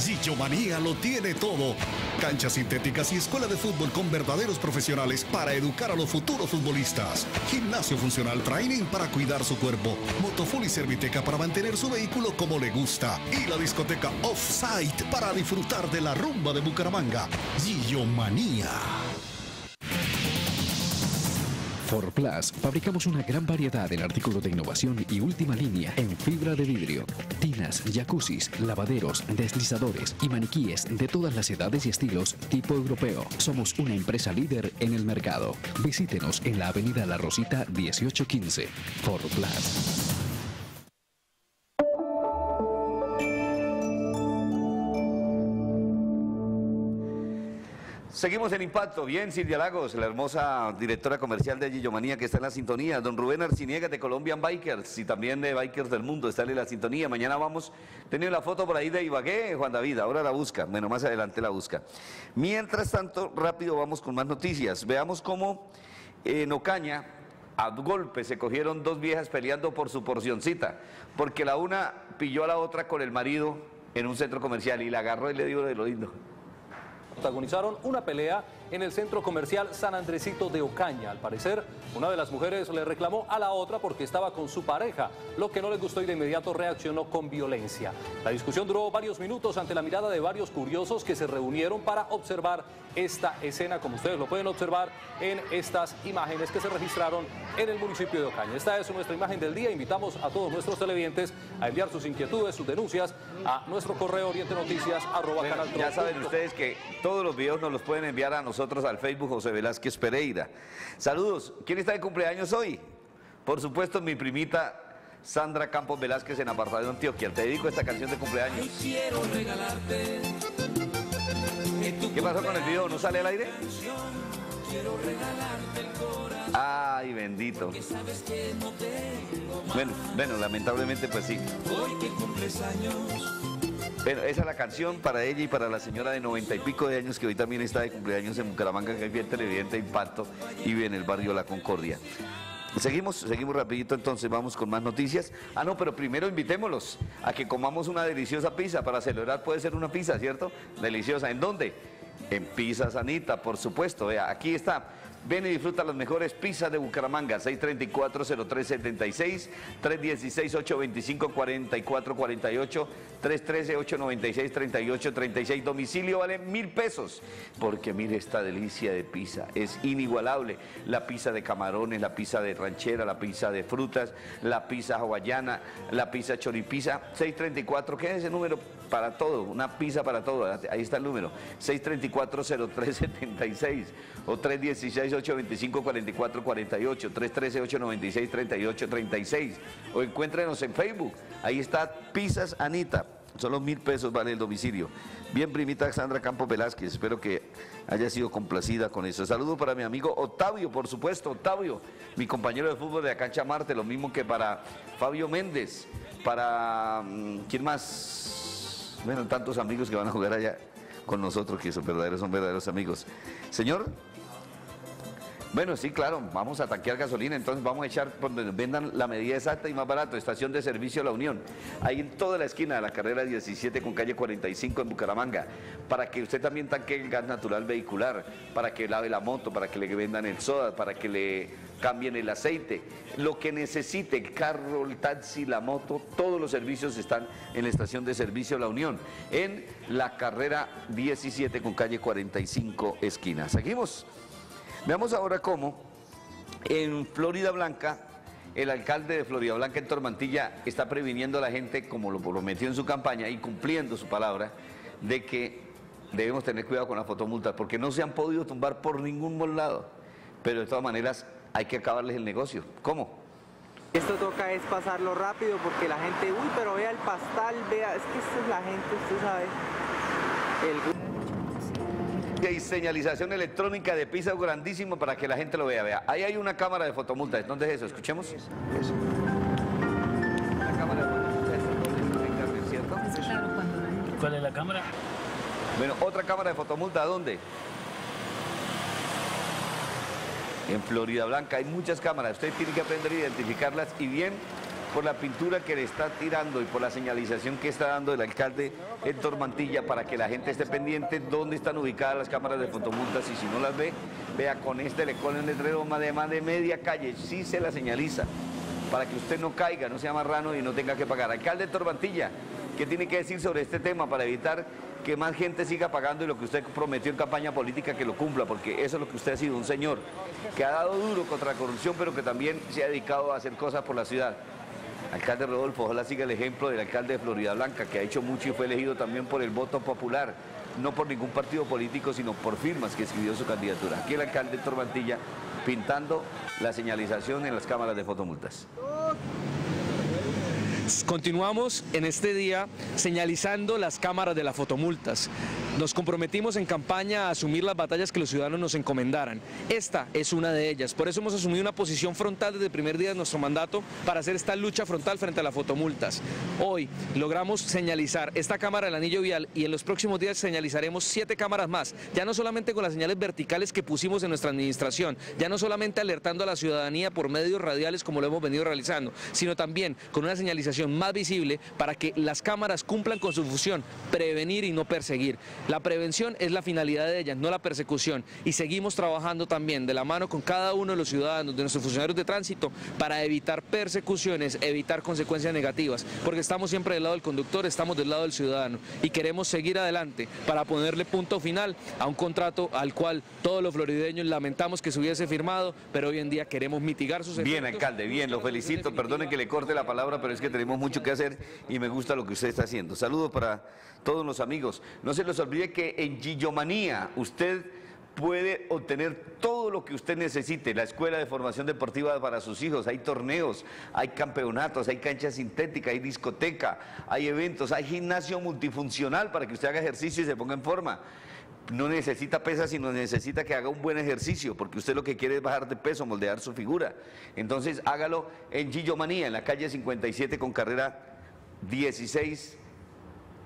Gillo Manía lo tiene todo. Canchas sintéticas y escuela de fútbol con verdaderos profesionales para educar a los futuros futbolistas. Gimnasio funcional training para cuidar su cuerpo. Motofull y Serviteca para mantener su vehículo como le gusta. Y la discoteca Offsite para disfrutar de la rumba de Bucaramanga. Gillo Manía. Forplas, fabricamos una gran variedad en artículos de innovación y última línea en fibra de vidrio, tinas, jacuzzis, lavaderos, deslizadores y maniquíes de todas las edades y estilos tipo europeo. Somos una empresa líder en el mercado. Visítenos en la avenida La Rosita 1815. Forplas. Seguimos en Impacto. Bien, Silvia Lagos, la hermosa directora comercial de Gillomanía que está en la sintonía. Don Rubén Arciniega de Colombian Bikers y también de Bikers del Mundo está en la sintonía. Mañana vamos, tenido la foto por ahí de Ibagué, Juan David, ahora la busca. Bueno, más adelante la busca. Mientras tanto, rápido vamos con más noticias. Veamos cómo en Ocaña, a golpe se cogieron dos viejas peleando por su porcioncita, porque la una pilló a la otra con el marido en un centro comercial y la agarró y le dio de lo lindo protagonizaron una pelea en el centro comercial San Andresito de Ocaña. Al parecer, una de las mujeres le reclamó a la otra porque estaba con su pareja, lo que no le gustó y de inmediato reaccionó con violencia. La discusión duró varios minutos ante la mirada de varios curiosos que se reunieron para observar esta escena, como ustedes lo pueden observar en estas imágenes que se registraron en el municipio de Ocaña. Esta es nuestra imagen del día. Invitamos a todos nuestros televidentes a enviar sus inquietudes, sus denuncias a nuestro correo oriente noticias Ya saben ustedes que todos los videos nos los pueden enviar a nosotros al Facebook José Velázquez Pereira. Saludos. ¿Quién está de cumpleaños hoy? Por supuesto, mi primita Sandra Campos Velázquez en Apartado de Antioquia. Te dedico esta canción de cumpleaños. ¿Qué pasó con el video? ¿No sale al aire? Ay, bendito. Bueno, bueno, lamentablemente pues sí. Bueno, esa es la canción para ella y para la señora de noventa y pico de años que hoy también está de cumpleaños en Bucaramanga, que es bien televidente Impacto y vive en el barrio La Concordia. Seguimos, seguimos rapidito entonces, vamos con más noticias. Ah, no, pero primero invitémoslos a que comamos una deliciosa pizza. Para celebrar puede ser una pizza, ¿cierto? Deliciosa. ¿En dónde? En Pizza Sanita, por supuesto. Vea, aquí está. Ven y disfruta las mejores pizzas de Bucaramanga, 634-0376, 316-825-4448, 313-896-3836. Domicilio vale mil pesos, porque mire esta delicia de pizza, es inigualable. La pizza de camarones, la pizza de ranchera, la pizza de frutas, la pizza hawaiana, la pizza choripizza, 634, ¿qué es ese número? Para todo, una pizza para todo, ahí está el número, 634-0376 o 316-825-4448, 313-896-3836 o encuéntrenos en Facebook, ahí está Pizzas Anita, solo mil pesos vale el domicilio. Bien, primita Sandra Campos Velázquez, espero que haya sido complacida con eso. Saludo para mi amigo Octavio, por supuesto, Octavio, mi compañero de fútbol de Acancha Marte, lo mismo que para Fabio Méndez, para... mm, ¿quién más? Bueno, tantos amigos que van a jugar allá con nosotros, que son verdaderos, son verdaderos amigos. Señor, bueno, sí, claro, vamos a tanquear gasolina, entonces vamos a echar donde vendan la medida exacta y más barato, estación de servicio La Unión, ahí en toda la esquina de la carrera 17 con calle 45 en Bucaramanga, para que usted también tanque el gas natural vehicular, para que lave la moto, para que le vendan el soda, para que le cambien el aceite, lo que necesite, el carro, el taxi, la moto, todos los servicios están en la estación de servicio La Unión, en la carrera 17 con calle 45 esquina. Seguimos. Veamos ahora cómo en Florida Blanca, el alcalde de Florida Blanca en Tormantilla está previniendo a la gente, como lo prometió en su campaña y cumpliendo su palabra, de que debemos tener cuidado con las fotomultas, porque no se han podido tumbar por ningún lado. Pero de todas maneras hay que acabarles el negocio. ¿Cómo? Esto toca es pasarlo rápido porque la gente, uy, pero vea el pastal, vea, es que esta es la gente, usted sabe. El... Y señalización electrónica de piso grandísimo para que la gente lo vea. Vea, ahí hay una cámara de fotomultas. ¿Dónde es eso? Escuchemos. La cámara de fotomultas. ¿Cuál es la cámara? Bueno, otra cámara de fotomulta, ¿dónde? En Florida Blanca hay muchas cámaras. Usted tiene que aprender a identificarlas y bien por la pintura que le está tirando y por la señalización que está dando el alcalde en Tormantilla para que la gente esté pendiente dónde están ubicadas las cámaras de fotomultas y si no las ve, vea con este le ponen letrero más de más de media calle, sí se la señaliza para que usted no caiga, no sea marrano y no tenga que pagar. Alcalde de Tormantilla, ¿qué tiene que decir sobre este tema para evitar que más gente siga pagando y lo que usted prometió en campaña política que lo cumpla, porque eso es lo que usted ha sido, un señor que ha dado duro contra la corrupción, pero que también se ha dedicado a hacer cosas por la ciudad. Alcalde Rodolfo, ojalá siga el ejemplo del alcalde de Florida Blanca, que ha hecho mucho y fue elegido también por el voto popular, no por ningún partido político, sino por firmas que escribió su candidatura. Aquí el alcalde Tormantilla pintando la señalización en las cámaras de fotomultas. Continuamos en este día señalizando las cámaras de las fotomultas. Nos comprometimos en campaña a asumir las batallas que los ciudadanos nos encomendaran. Esta es una de ellas. Por eso hemos asumido una posición frontal desde el primer día de nuestro mandato para hacer esta lucha frontal frente a las fotomultas. Hoy logramos señalizar esta cámara del anillo vial y en los próximos días señalizaremos siete cámaras más. Ya no solamente con las señales verticales que pusimos en nuestra administración, ya no solamente alertando a la ciudadanía por medios radiales como lo hemos venido realizando, sino también con una señalización más visible para que las cámaras cumplan con su función, prevenir y no perseguir. La prevención es la finalidad de ellas, no la persecución. Y seguimos trabajando también de la mano con cada uno de los ciudadanos, de nuestros funcionarios de tránsito, para evitar persecuciones, evitar consecuencias negativas. Porque estamos siempre del lado del conductor, estamos del lado del ciudadano. Y queremos seguir adelante para ponerle punto final a un contrato al cual todos los florideños lamentamos que se hubiese firmado, pero hoy en día queremos mitigar sus Bien, alcalde, bien, lo felicito. Perdone que le corte la palabra, pero es que tenemos mucho que hacer y me gusta lo que usted está haciendo. Saludos para todos los amigos. No se les olvide que en Gillomanía usted puede obtener todo lo que usted necesite, la escuela de formación deportiva para sus hijos, hay torneos, hay campeonatos, hay cancha sintética, hay discoteca, hay eventos, hay gimnasio multifuncional para que usted haga ejercicio y se ponga en forma. No necesita pesas, sino necesita que haga un buen ejercicio, porque usted lo que quiere es bajar de peso, moldear su figura. Entonces hágalo en Gillomanía, en la calle 57 con carrera 16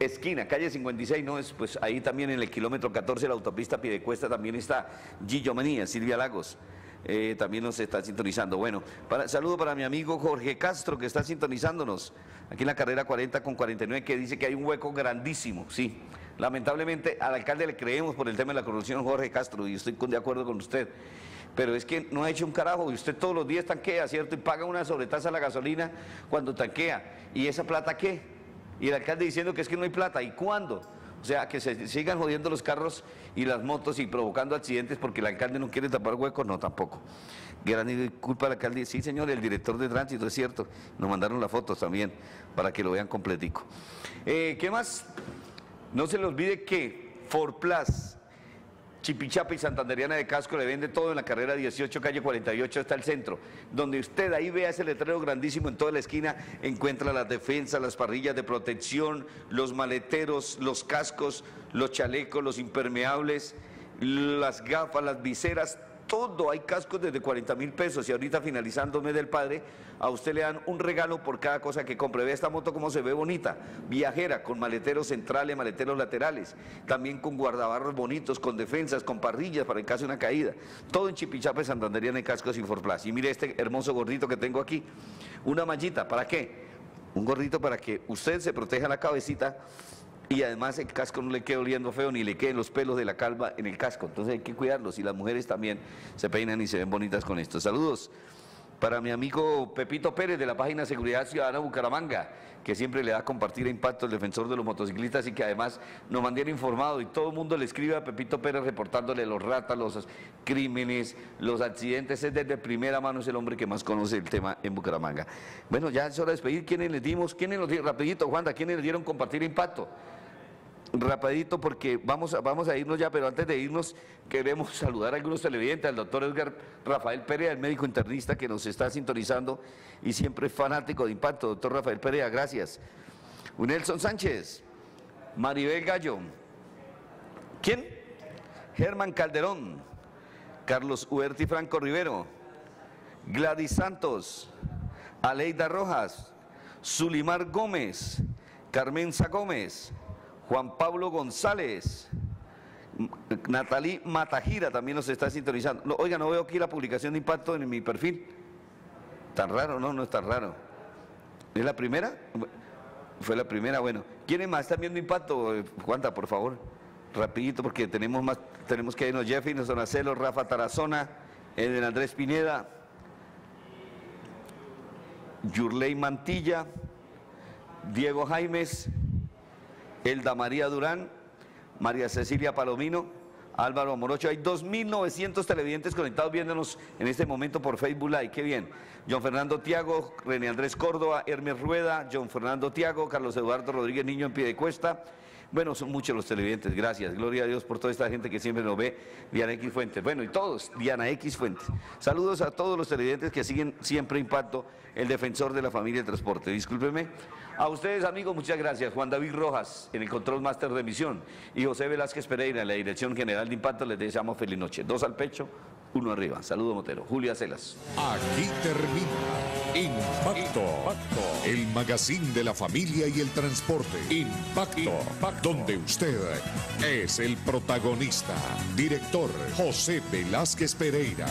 esquina, calle 56, no es, pues ahí también en el kilómetro 14 de la autopista Piedecuesta también está Gillo Manía, Silvia Lagos. eh, también nos está sintonizando. Bueno, saludo para mi amigo Jorge Castro que está sintonizándonos aquí en la carrera 40 con 49 que dice que hay un hueco grandísimo, sí. Lamentablemente al alcalde le creemos por el tema de la corrupción Jorge Castro y estoy de acuerdo con usted. pero es que no ha hecho un carajo y usted todos los días tanquea, ¿cierto? Y paga una sobretasa a la gasolina cuando tanquea. ¿Y esa plata qué? Y el alcalde diciendo que es que no hay plata. ¿Y cuándo? O sea, que se sigan jodiendo los carros y las motos y provocando accidentes porque el alcalde no quiere tapar huecos, no, tampoco. Gran culpa del alcalde, sí señor, el director de tránsito, es cierto, nos mandaron las fotos también para que lo vean completico. Eh, ¿Qué más? No se le olvide que Forplas, Chipichapa y Santanderiana de Casco le vende todo en la carrera 18, calle 48 hasta el centro. Donde usted ahí vea ese letrero grandísimo en toda la esquina, encuentra las defensas, las parrillas de protección, los maleteros, los cascos, los chalecos, los impermeables, las gafas, las viseras, todo, hay cascos desde 40 mil pesos y ahorita finalizando del padre, a usted le dan un regalo por cada cosa que compre. Ve esta moto como se ve bonita, viajera, con maleteros centrales, maleteros laterales, también con guardabarros bonitos, con defensas, con parrillas para en caso de una caída. Todo en Chipichape, Santanderiana en cascos Inforplas. Y mire este hermoso gordito que tengo aquí, una mallita, ¿para qué? Un gordito para que usted se proteja la cabecita y además el casco no le quede oliendo feo ni le queden los pelos de la calva en el casco. Entonces hay que cuidarlos y las mujeres también se peinan y se ven bonitas con esto. Saludos para mi amigo Pepito Pérez de la página Seguridad Ciudadana Bucaramanga, que siempre le da a compartir impacto el defensor de los motociclistas y que además nos mantiene informado y todo el mundo le escribe a Pepito Pérez reportándole los ratas, los crímenes, los accidentes, es desde primera mano, es el hombre que más conoce el tema en Bucaramanga. Bueno, ya es hora de despedir, ¿quiénes les dimos? ¿Quiénes nos dieron, rapidito Juanda, quiénes les dieron compartir impacto? Rapidito porque vamos vamos a irnos ya, pero antes de irnos queremos saludar a algunos televidentes, al doctor Edgar Rafael Perea, el médico internista que nos está sintonizando y siempre fanático de impacto. Doctor Rafael Perea, gracias. Nelson Sánchez, Maribel Gallo, ¿quién? Germán Calderón, Carlos Huerti Franco Rivero, Gladys Santos, Aleida Rojas, Zulimar Gómez, Carmenza Gómez, Juan Pablo González, Natalí Matajira también nos está sintonizando. oiga, no veo aquí la publicación de impacto en mi perfil. Tan raro, no, no es tan raro. ¿Es la primera? Fue la primera, bueno. ¿Quiénes más están viendo impacto? Juanta, por favor. Rapidito, porque tenemos más, tenemos que irnos Jeffy, Acelo, Rafa Tarazona, Eden Andrés Pineda, Yurley Mantilla, Diego Jaimes, Elda María Durán, María Cecilia Palomino, Álvaro Morocho. Hay 2.900 televidentes conectados viéndonos en este momento por Facebook Live. Qué bien. John Fernando Tiago, René Andrés Córdoba, Hermes Rueda, John Fernando Tiago, Carlos Eduardo Rodríguez Niño en pie de cuesta. Bueno, son muchos los televidentes, gracias. Gloria a Dios por toda esta gente que siempre nos ve. Diana X Fuentes. Bueno, y todos, Diana X Fuentes. Saludos a todos los televidentes que siguen siempre Impacto, el defensor de la familia de transporte. Discúlpeme. A ustedes, amigos, muchas gracias. Juan David Rojas, en el control máster de emisión, y José Velázquez Pereira, en la dirección general de Impacto, les deseamos feliz noche. Dos al pecho, uno arriba. Saludo Motero. Julia Celas. Aquí termina Impacto, el magazine de la familia y el transporte. Impacto, donde usted es el protagonista. Director José Velázquez Pereira.